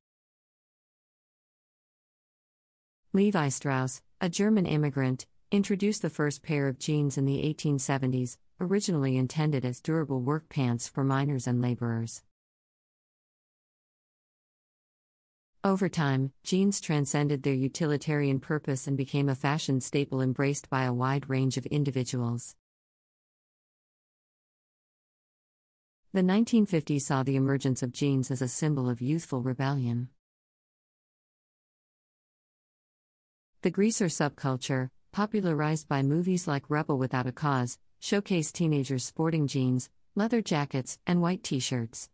Speaker 1: Levi Strauss, a German immigrant, introduced the first pair of jeans in the 1870s, originally intended as durable work pants for miners and laborers. Over time, jeans transcended their utilitarian purpose and became a fashion staple embraced by a wide range of individuals. The 1950s saw the emergence of jeans as a symbol of youthful rebellion. The greaser subculture, popularized by movies like Rebel Without a Cause, showcased teenagers sporting jeans, leather jackets, and white t shirts.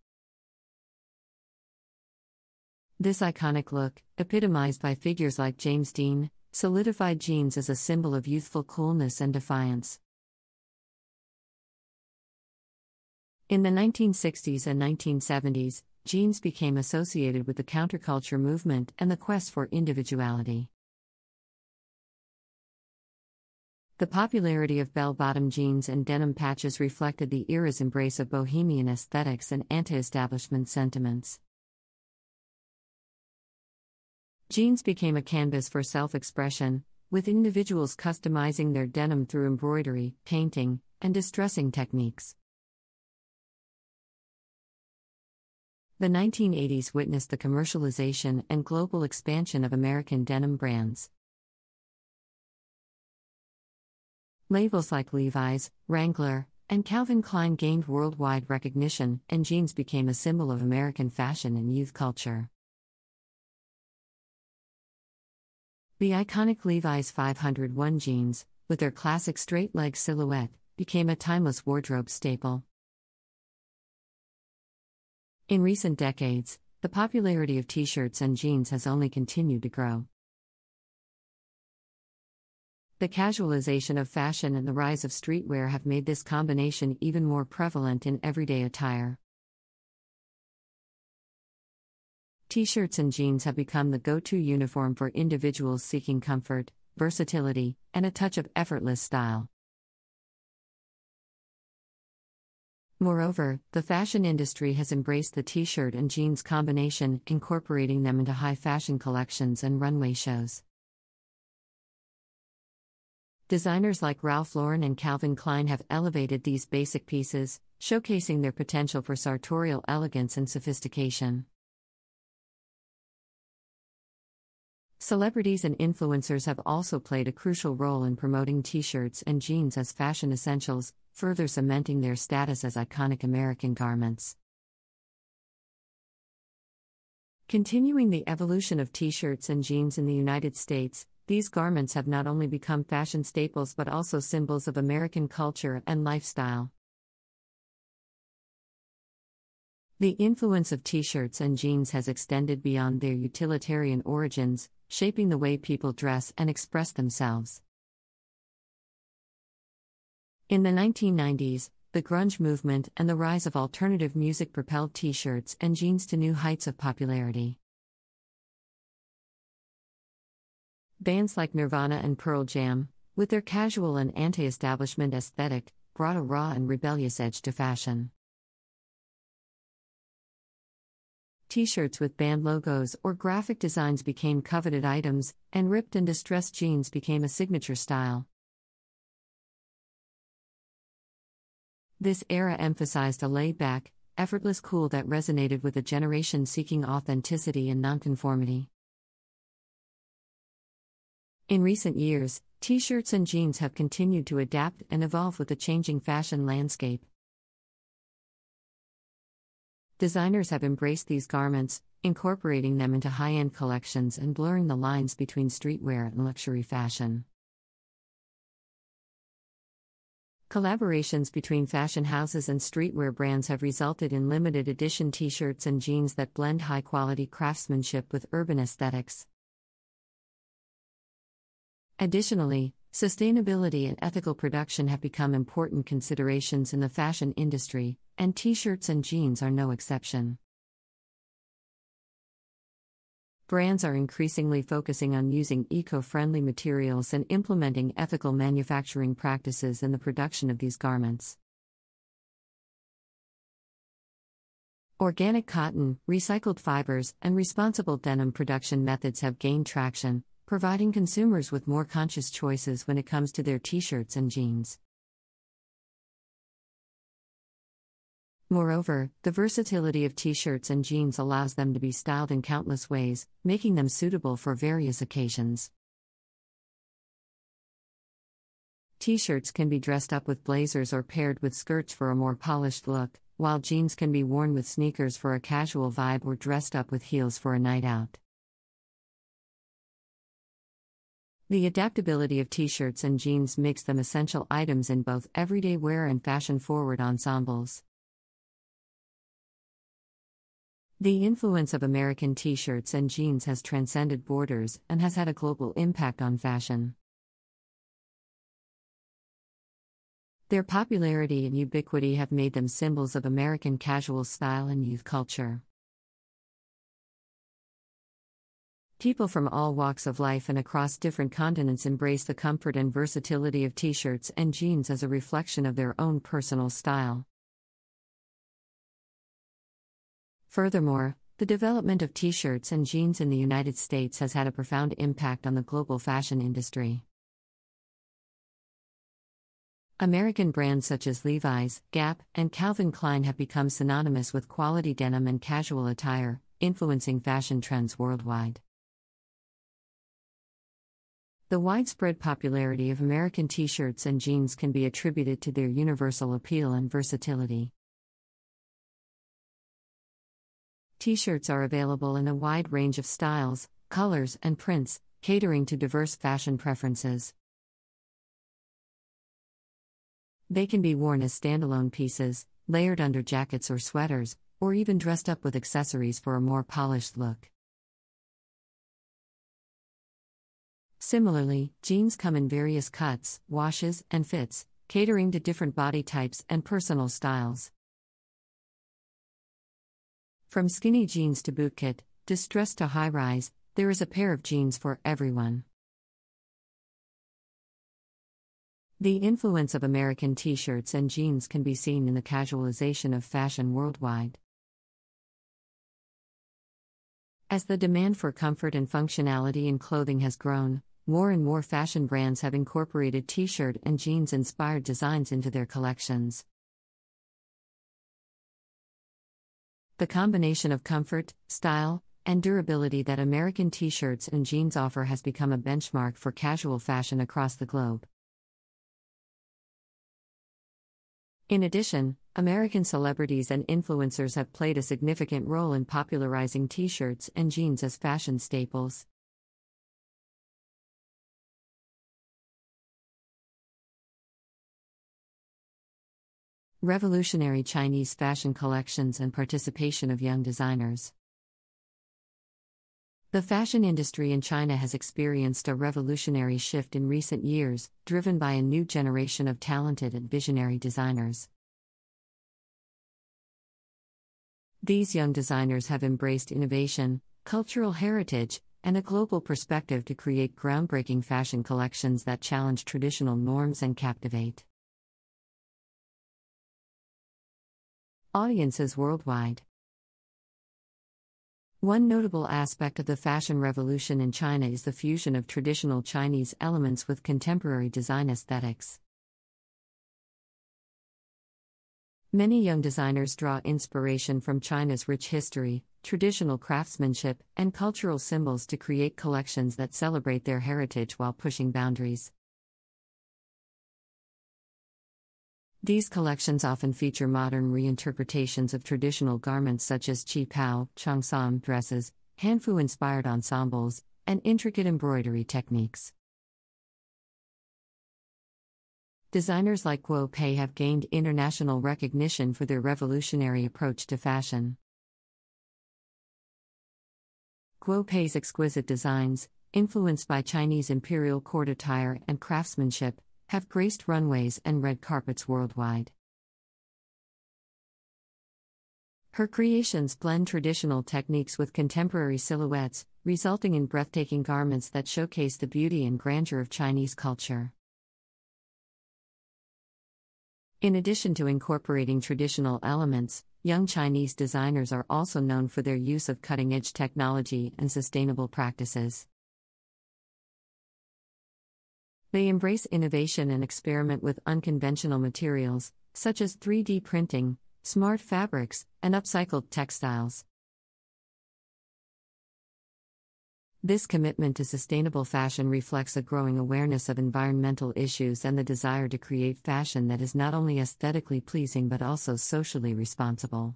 Speaker 1: This iconic look, epitomized by figures like James Dean, solidified jeans as a symbol of youthful coolness and defiance. In the 1960s and 1970s, jeans became associated with the counterculture movement and the quest for individuality. The popularity of bell bottom jeans and denim patches reflected the era's embrace of bohemian aesthetics and anti establishment sentiments. Jeans became a canvas for self expression, with individuals customizing their denim through embroidery, painting, and distressing techniques. The 1980s witnessed the commercialization and global expansion of American denim brands. Labels like Levi's, Wrangler, and Calvin Klein gained worldwide recognition, and jeans became a symbol of American fashion and youth culture. The iconic Levi's 501 jeans, with their classic straight leg silhouette, became a timeless wardrobe staple. In recent decades, the popularity of t shirts and jeans has only continued to grow. The casualization of fashion and the rise of streetwear have made this combination even more prevalent in everyday attire. T shirts and jeans have become the go to uniform for individuals seeking comfort, versatility, and a touch of effortless style. Moreover, the fashion industry has embraced the t shirt and jeans combination, incorporating them into high fashion collections and runway shows. Designers like Ralph Lauren and Calvin Klein have elevated these basic pieces, showcasing their potential for sartorial elegance and sophistication. Celebrities and influencers have also played a crucial role in promoting t shirts and jeans as fashion essentials, further cementing their status as iconic American garments. Continuing the evolution of t shirts and jeans in the United States, these garments have not only become fashion staples but also symbols of American culture and lifestyle. The influence of t shirts and jeans has extended beyond their utilitarian origins, shaping the way people dress and express themselves. In the 1990s, the grunge movement and the rise of alternative music propelled t shirts and jeans to new heights of popularity. Bands like Nirvana and Pearl Jam, with their casual and anti establishment aesthetic, brought a raw and rebellious edge to fashion. T shirts with band logos or graphic designs became coveted items, and ripped and distressed jeans became a signature style. This era emphasized a laid back, effortless cool that resonated with a generation seeking authenticity and nonconformity. In recent years, t shirts and jeans have continued to adapt and evolve with the changing fashion landscape. Designers have embraced these garments, incorporating them into high end collections and blurring the lines between streetwear and luxury fashion. Collaborations between fashion houses and streetwear brands have resulted in limited edition t shirts and jeans that blend high quality craftsmanship with urban aesthetics. Additionally, sustainability and ethical production have become important considerations in the fashion industry, and t shirts and jeans are no exception. Brands are increasingly focusing on using eco friendly materials and implementing ethical manufacturing practices in the production of these garments. Organic cotton, recycled fibers, and responsible denim production methods have gained traction, providing consumers with more conscious choices when it comes to their t shirts and jeans. Moreover, the versatility of t shirts and jeans allows them to be styled in countless ways, making them suitable for various occasions. T shirts can be dressed up with blazers or paired with skirts for a more polished look, while jeans can be worn with sneakers for a casual vibe or dressed up with heels for a night out. The adaptability of t shirts and jeans makes them essential items in both everyday wear and fashion forward ensembles. The influence of American t shirts and jeans has transcended borders and has had a global impact on fashion. Their popularity and ubiquity have made them symbols of American casual style and youth culture. People from all walks of life and across different continents embrace the comfort and versatility of t shirts and jeans as a reflection of their own personal style. Furthermore, the development of t shirts and jeans in the United States has had a profound impact on the global fashion industry. American brands such as Levi's, Gap, and Calvin Klein have become synonymous with quality denim and casual attire, influencing fashion trends worldwide. The widespread popularity of American t shirts and jeans can be attributed to their universal appeal and versatility. T shirts are available in a wide range of styles, colors, and prints, catering to diverse fashion preferences. They can be worn as standalone pieces, layered under jackets or sweaters, or even dressed up with accessories for a more polished look. Similarly, jeans come in various cuts, washes, and fits, catering to different body types and personal styles. From skinny jeans to bootcut, distressed to high rise, there is a pair of jeans for everyone. The influence of American t shirts and jeans can be seen in the casualization of fashion worldwide. As the demand for comfort and functionality in clothing has grown, more and more fashion brands have incorporated t shirt and jeans inspired designs into their collections. The combination of comfort, style, and durability that American t shirts and jeans offer has become a benchmark for casual fashion across the globe. In addition, American celebrities and influencers have played a significant role in popularizing t shirts and jeans as fashion staples. Revolutionary Chinese fashion collections and participation of young designers. The fashion industry in China has experienced a revolutionary shift in recent years, driven by a new generation of talented and visionary designers. These young designers have embraced innovation, cultural heritage, and a global perspective to create groundbreaking fashion collections that challenge traditional norms and captivate audiences worldwide. One notable aspect of the fashion revolution in China is the fusion of traditional Chinese elements with contemporary design aesthetics. Many young designers draw inspiration from China's rich history, traditional craftsmanship, and cultural symbols to create collections that celebrate their heritage while pushing boundaries. These collections often feature modern reinterpretations of traditional garments such as qi pao, cheongsam dresses, hanfu inspired ensembles, and intricate embroidery techniques. Designers like Guo Pei have gained international recognition for their revolutionary approach to fashion. Guo Pei's exquisite designs, influenced by Chinese imperial court attire and craftsmanship, have graced runways and red carpets worldwide. Her creations blend traditional techniques with contemporary silhouettes, resulting in breathtaking garments that showcase the beauty and grandeur of Chinese culture. In addition to incorporating traditional elements, young Chinese designers are also known for their use of cutting edge technology and sustainable practices. They embrace innovation and experiment with unconventional materials, such as 3D printing, smart fabrics, and upcycled textiles. This commitment to sustainable fashion reflects a growing awareness of environmental issues and the desire to create fashion that is not only aesthetically pleasing but also socially responsible.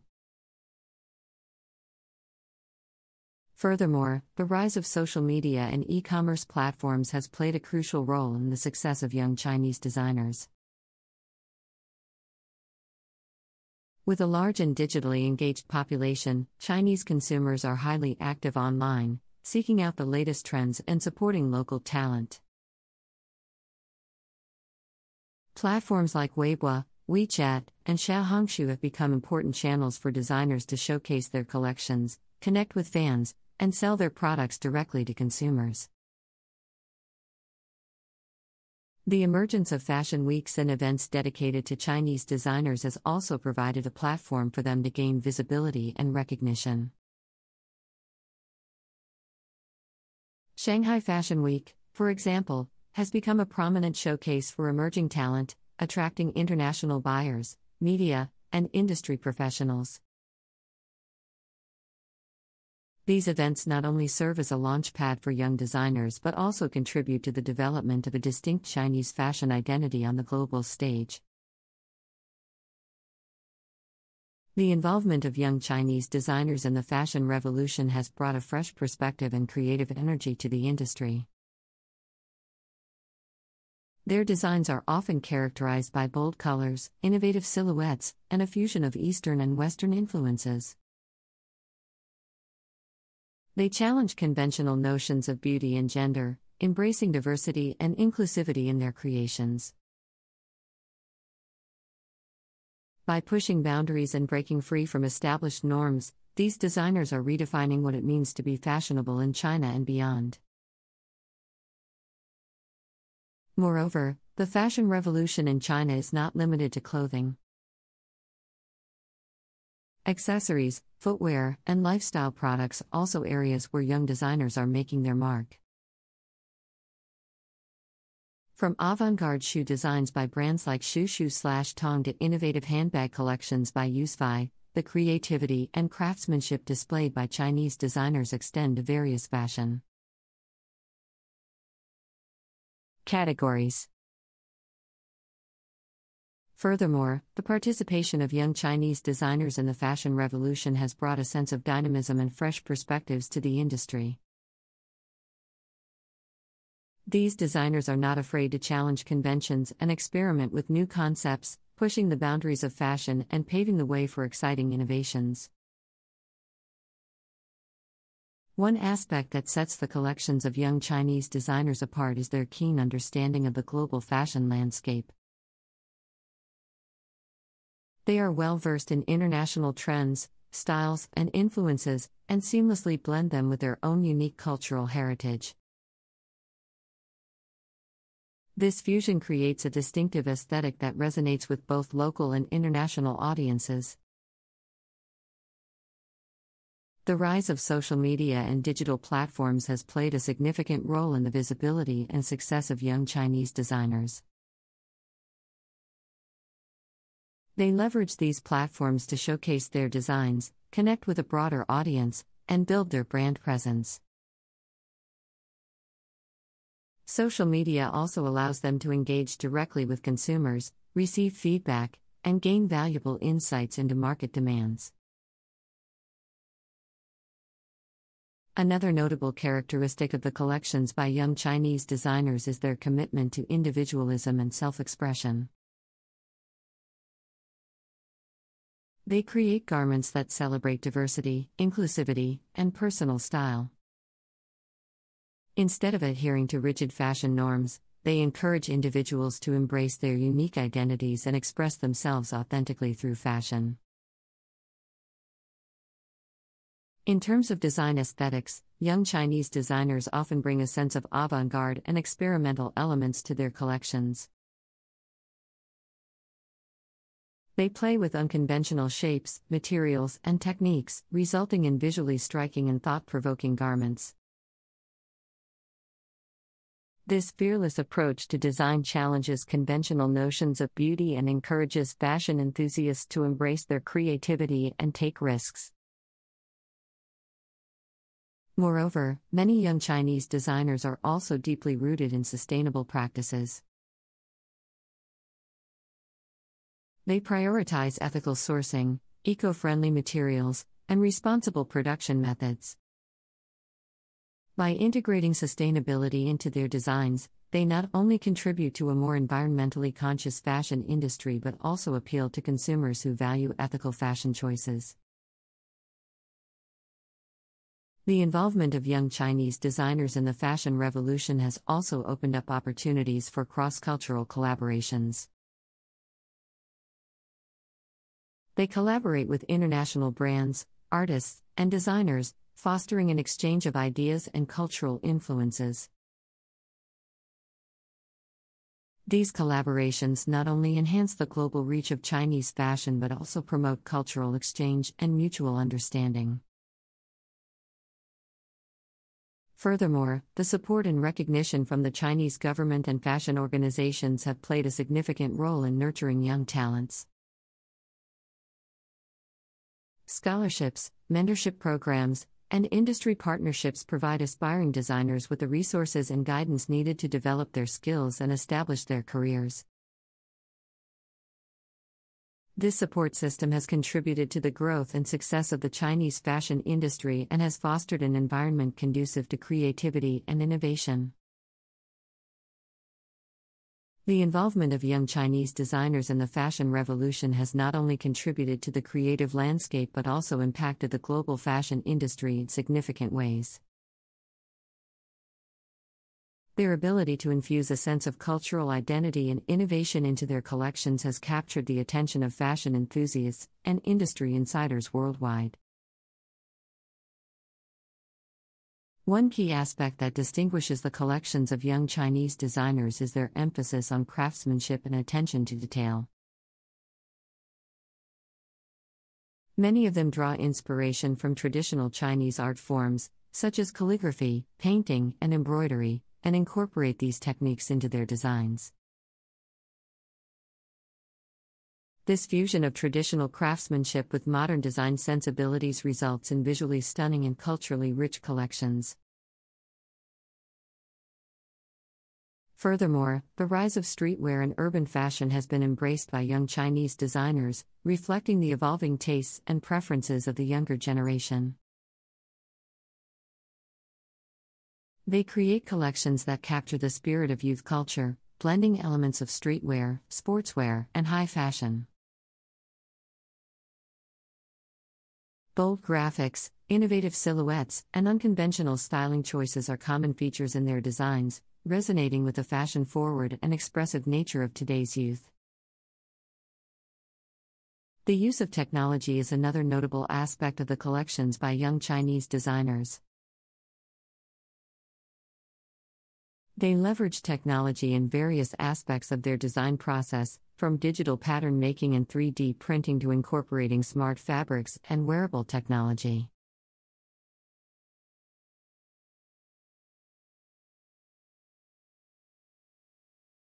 Speaker 1: Furthermore, the rise of social media and e commerce platforms has played a crucial role in the success of young Chinese designers. With a large and digitally engaged population, Chinese consumers are highly active online, seeking out the latest trends and supporting local talent. Platforms like Weibo, WeChat, and Xiaohongshu have become important channels for designers to showcase their collections, connect with fans, and sell their products directly to consumers. The emergence of fashion weeks and events dedicated to Chinese designers has also provided a platform for them to gain visibility and recognition. Shanghai Fashion Week, for example, has become a prominent showcase for emerging talent, attracting international buyers, media, and industry professionals. These events not only serve as a launchpad for young designers but also contribute to the development of a distinct Chinese fashion identity on the global stage. The involvement of young Chinese designers in the fashion revolution has brought a fresh perspective and creative energy to the industry. Their designs are often characterized by bold colors, innovative silhouettes, and a fusion of Eastern and Western influences. They challenge conventional notions of beauty and gender, embracing diversity and inclusivity in their creations. By pushing boundaries and breaking free from established norms, these designers are redefining what it means to be fashionable in China and beyond. Moreover, the fashion revolution in China is not limited to clothing. Accessories, footwear, and lifestyle products also areas where young designers are making their mark. From avant-garde shoe designs by brands like Shu Shu slash Tong to innovative handbag collections by Yuzefi, the creativity and craftsmanship displayed by Chinese designers extend to various fashion categories. Furthermore, the participation of young Chinese designers in the fashion revolution has brought a sense of dynamism and fresh perspectives to the industry. These designers are not afraid to challenge conventions and experiment with new concepts, pushing the boundaries of fashion and paving the way for exciting innovations. One aspect that sets the collections of young Chinese designers apart is their keen understanding of the global fashion landscape. They are well versed in international trends, styles, and influences, and seamlessly blend them with their own unique cultural heritage. This fusion creates a distinctive aesthetic that resonates with both local and international audiences. The rise of social media and digital platforms has played a significant role in the visibility and success of young Chinese designers. They leverage these platforms to showcase their designs, connect with a broader audience, and build their brand presence. Social media also allows them to engage directly with consumers, receive feedback, and gain valuable insights into market demands. Another notable characteristic of the collections by young Chinese designers is their commitment to individualism and self expression. They create garments that celebrate diversity, inclusivity, and personal style. Instead of adhering to rigid fashion norms, they encourage individuals to embrace their unique identities and express themselves authentically through fashion. In terms of design aesthetics, young Chinese designers often bring a sense of avant garde and experimental elements to their collections. They play with unconventional shapes, materials, and techniques, resulting in visually striking and thought provoking garments. This fearless approach to design challenges conventional notions of beauty and encourages fashion enthusiasts to embrace their creativity and take risks. Moreover, many young Chinese designers are also deeply rooted in sustainable practices. They prioritize ethical sourcing, eco friendly materials, and responsible production methods. By integrating sustainability into their designs, they not only contribute to a more environmentally conscious fashion industry but also appeal to consumers who value ethical fashion choices. The involvement of young Chinese designers in the fashion revolution has also opened up opportunities for cross cultural collaborations. They collaborate with international brands, artists, and designers, fostering an exchange of ideas and cultural influences. These collaborations not only enhance the global reach of Chinese fashion but also promote cultural exchange and mutual understanding. Furthermore, the support and recognition from the Chinese government and fashion organizations have played a significant role in nurturing young talents. Scholarships, mentorship programs, and industry partnerships provide aspiring designers with the resources and guidance needed to develop their skills and establish their careers. This support system has contributed to the growth and success of the Chinese fashion industry and has fostered an environment conducive to creativity and innovation. The involvement of young Chinese designers in the fashion revolution has not only contributed to the creative landscape but also impacted the global fashion industry in significant ways. Their ability to infuse a sense of cultural identity and innovation into their collections has captured the attention of fashion enthusiasts and industry insiders worldwide. One key aspect that distinguishes the collections of young Chinese designers is their emphasis on craftsmanship and attention to detail. Many of them draw inspiration from traditional Chinese art forms, such as calligraphy, painting, and embroidery, and incorporate these techniques into their designs. This fusion of traditional craftsmanship with modern design sensibilities results in visually stunning and culturally rich collections. Furthermore, the rise of streetwear and urban fashion has been embraced by young Chinese designers, reflecting the evolving tastes and preferences of the younger generation. They create collections that capture the spirit of youth culture, blending elements of streetwear, sportswear, and high fashion. Bold graphics, innovative silhouettes, and unconventional styling choices are common features in their designs, resonating with the fashion forward and expressive nature of today's youth. The use of technology is another notable aspect of the collections by young Chinese designers. They leverage technology in various aspects of their design process, from digital pattern making and 3D printing to incorporating smart fabrics and wearable technology.